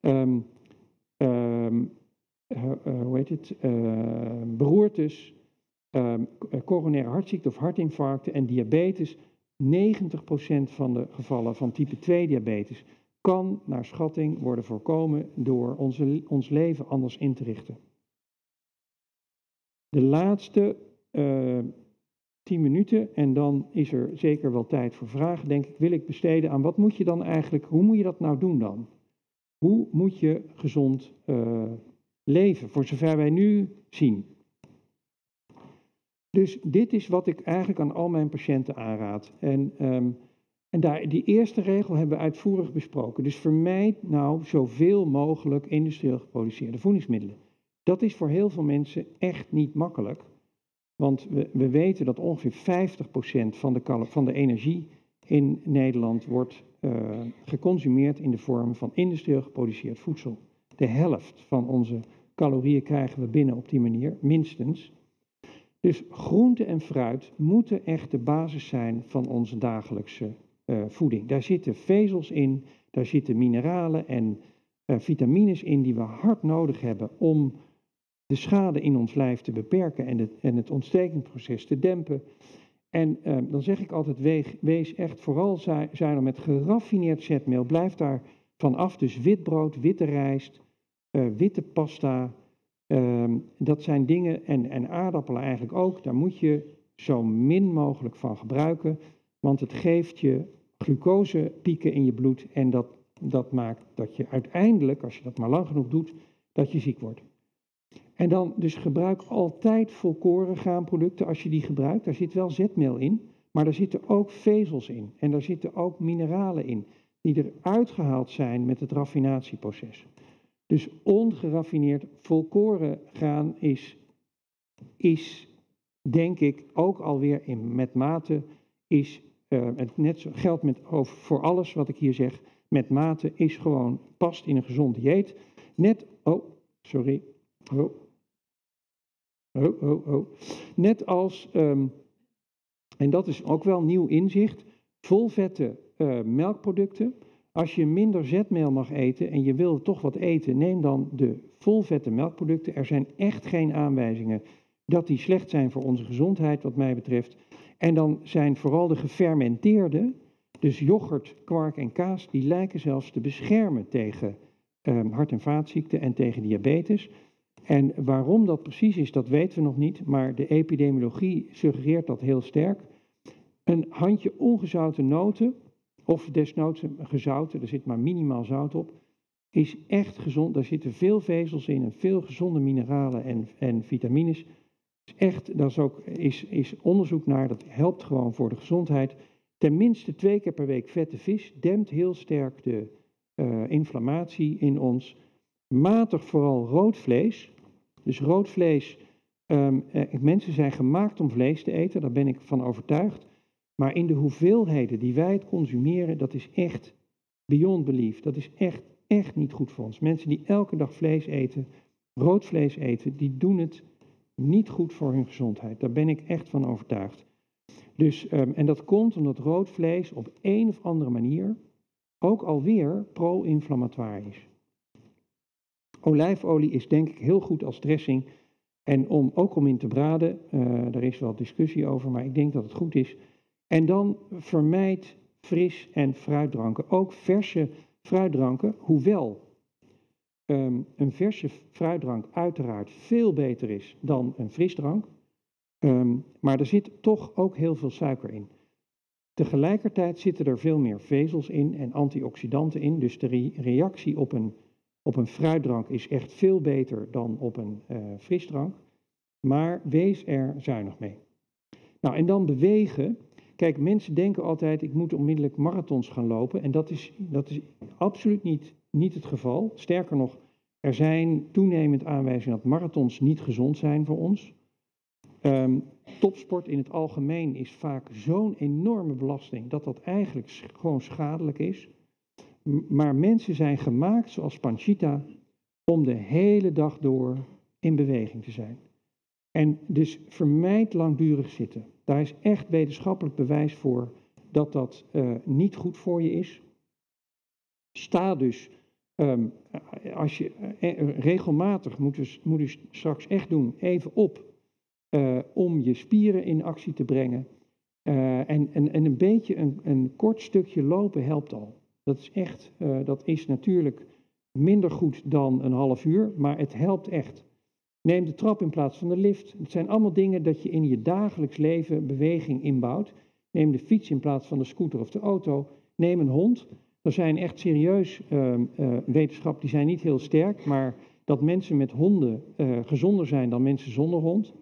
um, um, uh, uh, hoe heet het, beroertes, coronaire hartziekte of hartinfarcten en diabetes. 90% van de gevallen van type 2 diabetes kan naar schatting worden voorkomen door onze, ons leven anders in te richten. De laatste uh, 10 minuten en dan is er zeker wel tijd voor vragen, denk ik, wil ik besteden aan wat moet je dan eigenlijk, hoe moet je dat nou doen dan? Hoe moet je gezond uh, leven, voor zover wij nu zien. Dus dit is wat ik eigenlijk aan al mijn patiënten aanraad. En, um, en daar, die eerste regel hebben we uitvoerig besproken. Dus vermijd nou zoveel mogelijk industrieel geproduceerde voedingsmiddelen. Dat is voor heel veel mensen echt niet makkelijk. Want we, we weten dat ongeveer 50% van de, van de energie in Nederland wordt uh, geconsumeerd in de vorm van industrieel geproduceerd voedsel. De helft van onze calorieën krijgen we binnen op die manier, minstens. Dus groente en fruit moeten echt de basis zijn van onze dagelijkse uh, voeding. Daar zitten vezels in, daar zitten mineralen en uh, vitamines in die we hard nodig hebben om de schade in ons lijf te beperken en het, en het ontstekingsproces te dempen. En uh, dan zeg ik altijd, wees, echt vooral zuinig met geraffineerd zetmeel. Blijf daar van af, dus wit brood, witte rijst, witte pasta. Uh, dat zijn dingen, en, en aardappelen eigenlijk ook, daar moet je zo min mogelijk van gebruiken. Want het geeft je glucosepieken in je bloed en dat, dat maakt dat je uiteindelijk, als je dat maar lang genoeg doet, dat je ziek wordt. En dan dus gebruik altijd volkoren graanproducten als je die gebruikt. Daar zit wel zetmeel in, maar daar zitten ook vezels in. En daar zitten ook mineralen in, die eruit gehaald zijn met het raffinatieproces. Dus ongeraffineerd volkoren graan is, is denk ik, ook alweer in, met mate, is, uh, het net geldt met, over, voor alles wat ik hier zeg, met mate is gewoon, past in een gezond dieet. Net, oh, sorry, oh, oh, oh, oh. Net als, um, en dat is ook wel nieuw inzicht, volvette uh, melkproducten als je minder zetmeel mag eten en je wil toch wat eten, neem dan de volvette melkproducten. Er zijn echt geen aanwijzingen dat die slecht zijn voor onze gezondheid, wat mij betreft. En dan zijn vooral de gefermenteerde, dus yoghurt, kwark en kaas, die lijken zelfs te beschermen tegen ehm, hart- en vaatziekten en tegen diabetes. En waarom dat precies is, dat weten we nog niet, maar de epidemiologie suggereert dat heel sterk. Een handje ongezouten noten, of desnoods gezouten, er zit maar minimaal zout op, is echt gezond. Daar zitten veel vezels in en veel gezonde mineralen en, en vitamines. Echt, daar is ook is, is onderzoek naar, dat helpt gewoon voor de gezondheid. Tenminste twee keer per week vette vis dempt heel sterk de eh, inflammatie in ons. Matig vooral rood vlees. Dus rood vlees, ehm, eh, mensen zijn gemaakt om vlees te eten, daar ben ik van overtuigd. Maar in de hoeveelheden die wij het consumeren, dat is echt beyond belief. Dat is echt, echt niet goed voor ons. Mensen die elke dag vlees eten, rood vlees eten, die doen het niet goed voor hun gezondheid. Daar ben ik echt van overtuigd. Dus, ehm, en dat komt omdat rood vlees op een of andere manier ook alweer pro-inflammatoire is. Olijfolie is denk ik heel goed als dressing en om, ook om in te braden. Uh, daar is wel discussie over, maar ik denk dat het goed is. En dan vermijd fris- en fruitdranken. Ook verse fruitdranken, hoewel um, een verse fruitdrank uiteraard veel beter is dan een frisdrank. Um, maar er zit toch ook heel veel suiker in. Tegelijkertijd zitten er veel meer vezels in en antioxidanten in. Dus de re reactie op een, op een fruitdrank is echt veel beter dan op een uh, frisdrank. Maar wees er zuinig mee. Nou, en dan bewegen. Kijk, mensen denken altijd, ik moet onmiddellijk marathons gaan lopen. En dat is, dat is absoluut niet, niet het geval. Sterker nog, er zijn toenemend aanwijzingen dat marathons niet gezond zijn voor ons. Um, topsport in het algemeen is vaak zo'n enorme belasting dat dat eigenlijk gewoon schadelijk is. Maar mensen zijn gemaakt, zoals Panchita, om de hele dag door in beweging te zijn. En dus vermijd langdurig zitten. Daar is echt wetenschappelijk bewijs voor dat dat uh, niet goed voor je is. Sta dus, um, als je uh, regelmatig, moet dus, moet dus straks echt doen, even op uh, om je spieren in actie te brengen. En, en, en een beetje een, een kort stukje lopen helpt al. Dat is echt, dat is natuurlijk minder goed dan een half uur, maar het helpt echt. Neem de trap in plaats van de lift. Het zijn allemaal dingen dat je in je dagelijks leven beweging inbouwt. Neem de fiets in plaats van de scooter of de auto. Neem een hond. Er zijn echt serieus uh, wetenschap, die zijn niet heel sterk, maar dat mensen met honden uh, gezonder zijn dan mensen zonder hond.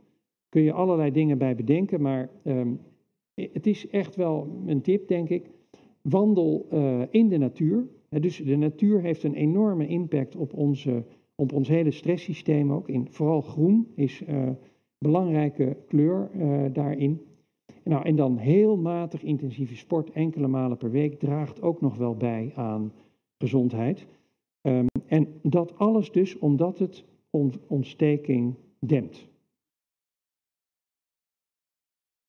Kun je allerlei dingen bij bedenken, maar um, het is echt wel een tip, denk ik. Wandel uh, in de natuur. Dus de natuur heeft een enorme impact op, onze, op ons hele stresssysteem ook. In, vooral groen is een belangrijke kleur daarin. Nou, en dan heel matig intensieve sport, enkele malen per week, draagt ook nog wel bij aan gezondheid. Um, en dat alles dus omdat het on ontsteking dempt.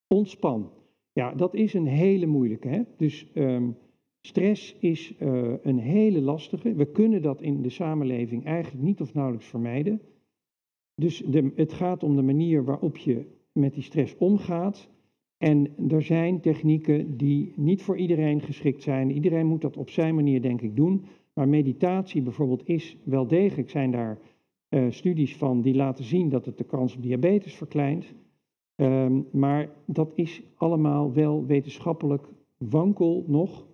Ontspan. Ja, dat is een hele moeilijke. Hè? Dus um, stress is uh, een hele lastige. We kunnen dat in de samenleving eigenlijk niet of nauwelijks vermijden. Dus de, het gaat om de manier waarop je met die stress omgaat. En er zijn technieken die niet voor iedereen geschikt zijn. Iedereen moet dat op zijn manier, denk ik, doen. Maar meditatie bijvoorbeeld is wel degelijk, zijn daar uh, studies van die laten zien dat het de kans op diabetes verkleint. Um, maar dat is allemaal wel wetenschappelijk wankel nog.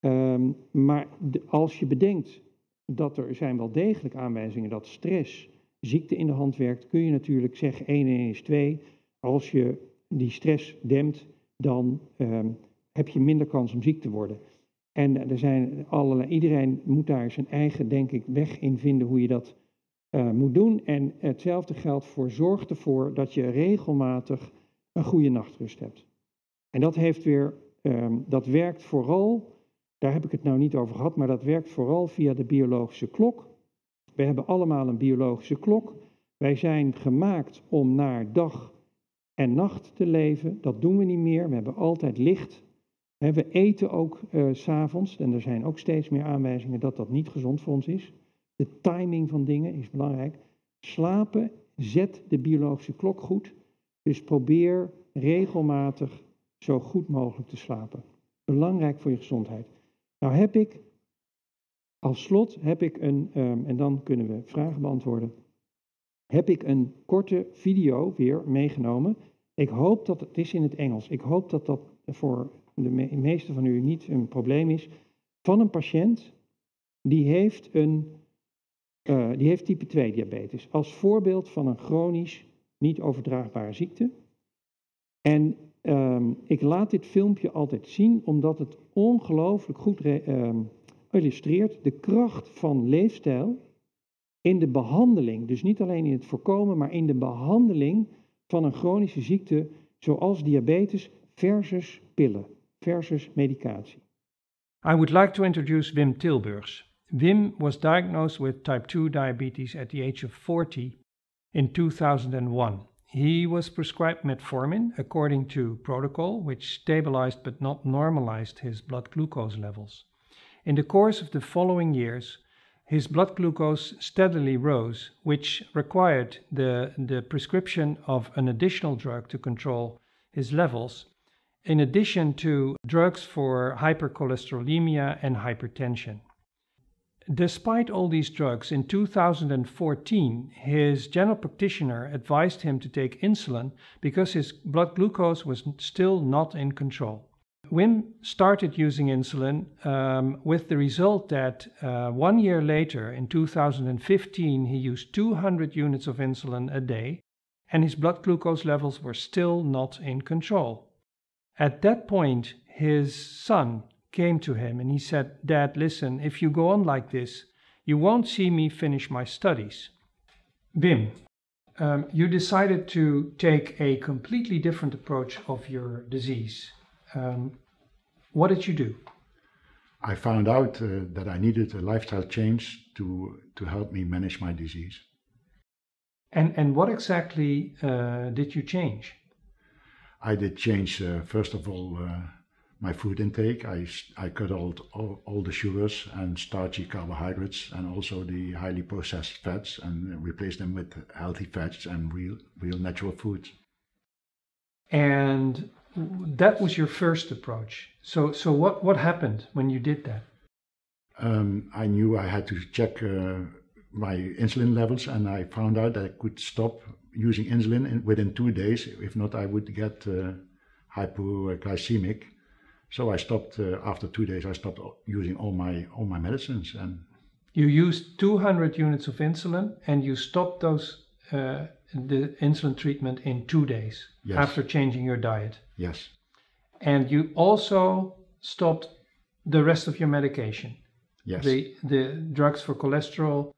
Um, maar als je bedenkt dat er zijn wel degelijk aanwijzingen dat stress ziekte in de hand werkt, kun je natuurlijk zeggen 1 en 1 is 2. Als je die stress dempt, dan um, heb je minder kans om ziek te worden. En er zijn allerlei, iedereen moet daar zijn eigen, denk ik, weg in vinden hoe je dat uh, moet doen. En hetzelfde geldt voor zorg ervoor dat je regelmatig een goede nachtrust hebt. En dat heeft weer, um, dat werkt vooral, daar heb ik het nou niet over gehad, maar dat werkt vooral via de biologische klok. We hebben allemaal een biologische klok. Wij zijn gemaakt om naar dag en nacht te leven. Dat doen we niet meer. We hebben altijd licht. We eten ook uh, s'avonds en er zijn ook steeds meer aanwijzingen dat dat niet gezond voor ons is. De timing van dingen is belangrijk. Slapen zet de biologische klok goed. Dus probeer regelmatig zo goed mogelijk te slapen. Belangrijk voor je gezondheid. Nou heb ik Als slot heb ik een, ehm, en dan kunnen we vragen beantwoorden, heb ik een korte video weer meegenomen. Ik hoop dat het is in het Engels. Ik hoop dat dat voor de me- meeste van u niet een probleem is. Van een patiënt die heeft, een, eh, die heeft type 2 diabetes. Als voorbeeld van een chronisch niet overdraagbare ziekte. En ehm, ik laat dit filmpje altijd zien omdat het ongelooflijk goed ehm, illustreert de kracht van leefstijl in de behandeling. Dus niet alleen in het voorkomen, maar in de behandeling van een chronische ziekte zoals diabetes versus pillen, versus medicatie. I would like to introduce Wim Tilburgs. Wim was diagnosed with type 2 diabetes at the age of 40 in 2001. He was prescribed metformin according to protocol, which stabilized but not normalized his blood glucose levels. In the course of the following years, his blood glucose steadily rose, which required the, the prescription of an additional drug to control his levels, in addition to drugs for hypercholesterolemia and hypertension. Despite all these drugs, in 2014, his general practitioner advised him to take insulin because his blood glucose was still not in control. Wim started using insulin um, with the result that uh, one year later, in 2015, he used 200 units of insulin a day and his blood glucose levels were still not in control. At that point, his son came to him and he said, Dad, listen, if you go on like this, you won't see me finish my studies. Wim, um, you decided to take a completely different approach of your disease. Um, what did you do? I found out uh, that I needed a lifestyle change to, to help me manage my disease. And, and what exactly uh, did you change? I did change, uh, first of all, uh, my food intake. I I cut out all, all the sugars and starchy carbohydrates and also the highly processed fats and replaced them with healthy fats and real, real natural foods. And that was your first approach. So, so what, what happened when you did that? Um, I knew I had to check uh, my insulin levels, and I found out that I could stop using insulin within two days. If not, I would get uh, hypoglycemic. So I stopped uh, after two days. I stopped using all my all my medicines, and You used 200 units of insulin and you stopped those uh, the insulin treatment in two days Yes. after changing your diet. yes, And you also stopped the rest of your medication, yes, the the drugs for cholesterol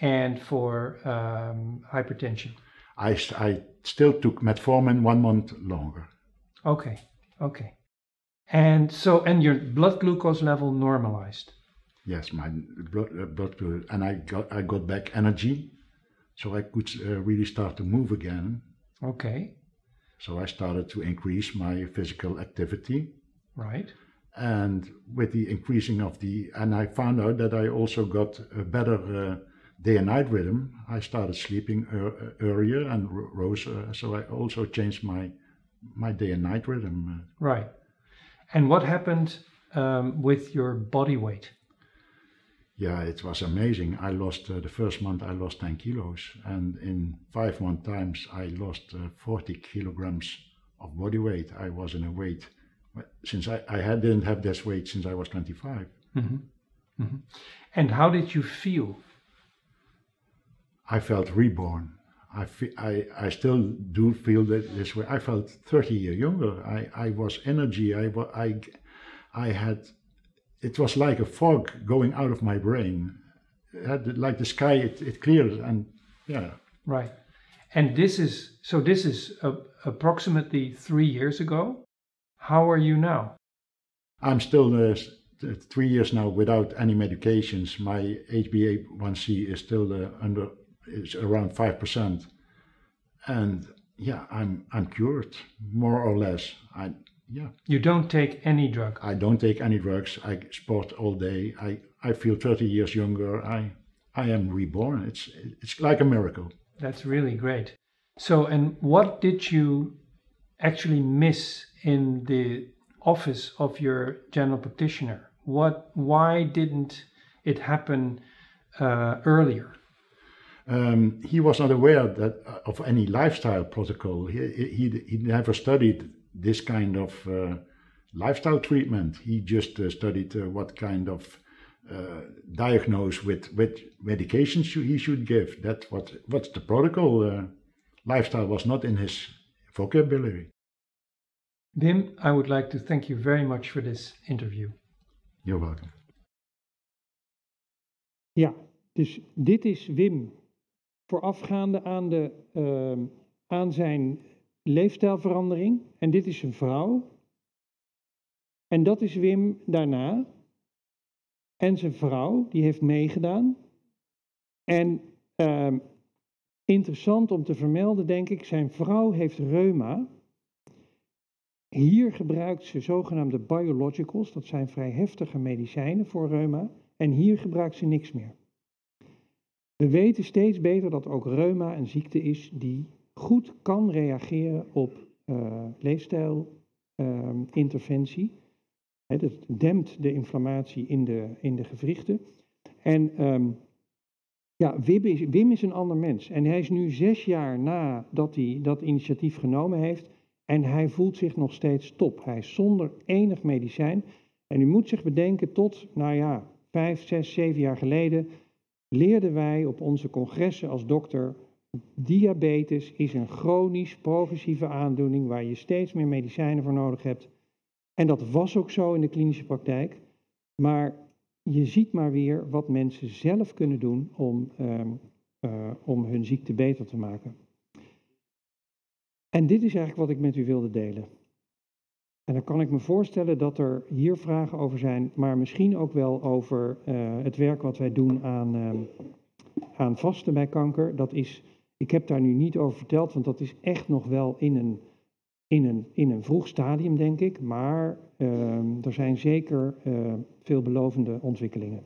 and for um, hypertension. I still took metformin one month longer. Okay, okay. And so and your blood glucose level normalized. Yes, my blood, uh, blood and I got I got back energy, so I could uh, really start to move again. Okay, So I started to increase my physical activity. right. and with the increasing of the and i found out that i also got a better uh, day and night rhythm i started sleeping ear- earlier and ro- rose uh, so i also changed my my day and night rhythm Right. And what happened um, with your body weight? Yeah it was amazing i lost uh, the first month i lost 10 kilos and in five month times i lost uh, 40 kilograms of body weight i was in a weight since i, I had, didn't have this weight since i was 25 And how did you feel? I felt reborn. I, fe- I, I still do feel that this way. I felt 30 years younger. I, I was energy. I, I, I had, it was like a fog going out of my brain. Had, like the sky, it, it cleared and yeah, Right. And this is so. This is uh, approximately three years ago. How are you now? I'm still uh, three years now without any medications. My HbA1c is still uh, under, is around 5%. And yeah, I'm, I'm cured more or less. I, yeah. You don't take any drug. I don't take any drugs. I sport all day. I, I feel 30 years younger. I I am reborn. It's it's like a miracle. That's really great. So, and what did you actually miss in the office of your general practitioner? What? Why didn't it happen uh, earlier? Um, he was not aware that uh, of any lifestyle protocol. He, he, he never studied this kind of uh, lifestyle treatment. He just uh, studied uh, what kind of uh, diagnose with with medications he should give. That what what's the protocol. Uh, lifestyle was not in his vocabulary. Wim, I would like to thank you very much for this interview. You're welcome. Ja, dus dit is Wim voorafgaande aan, de, ehm, aan zijn leefstijlverandering. En dit is zijn vrouw. En dat is Wim daarna. En zijn vrouw, die heeft meegedaan. En ehm, interessant om te vermelden, denk ik, zijn vrouw heeft reuma. Hier gebruikt ze zogenaamde biologicals, dat zijn vrij heftige medicijnen voor reuma. En hier gebruikt ze niks meer. We weten steeds beter dat ook reuma een ziekte is die goed kan reageren op uh, leefstijlinterventie. Uh, het dempt de inflammatie in de, in de gewrichten. En um, ja, Wim is, Wim is een ander mens. En hij is nu zes jaar nadat hij dat initiatief genomen heeft. En hij voelt zich nog steeds top. Hij is zonder enig medicijn. En u moet zich bedenken, tot, nou ja, vijf, zes, zeven jaar geleden leerden wij op onze congressen als dokter, diabetes is een chronisch progressieve aandoening waar je steeds meer medicijnen voor nodig hebt. En dat was ook zo in de klinische praktijk. Maar je ziet maar weer wat mensen zelf kunnen doen om, um, uh, om hun ziekte beter te maken. En dit is eigenlijk wat ik met u wilde delen. En dan kan ik me voorstellen dat er hier vragen over zijn, maar misschien ook wel over uh, het werk wat wij doen aan, uh, aan vasten bij kanker. Dat is, ik heb daar nu niet over verteld, want dat is echt nog wel in een, in een, in een vroeg stadium, denk ik. Maar uh, er zijn zeker veelbelovende ontwikkelingen.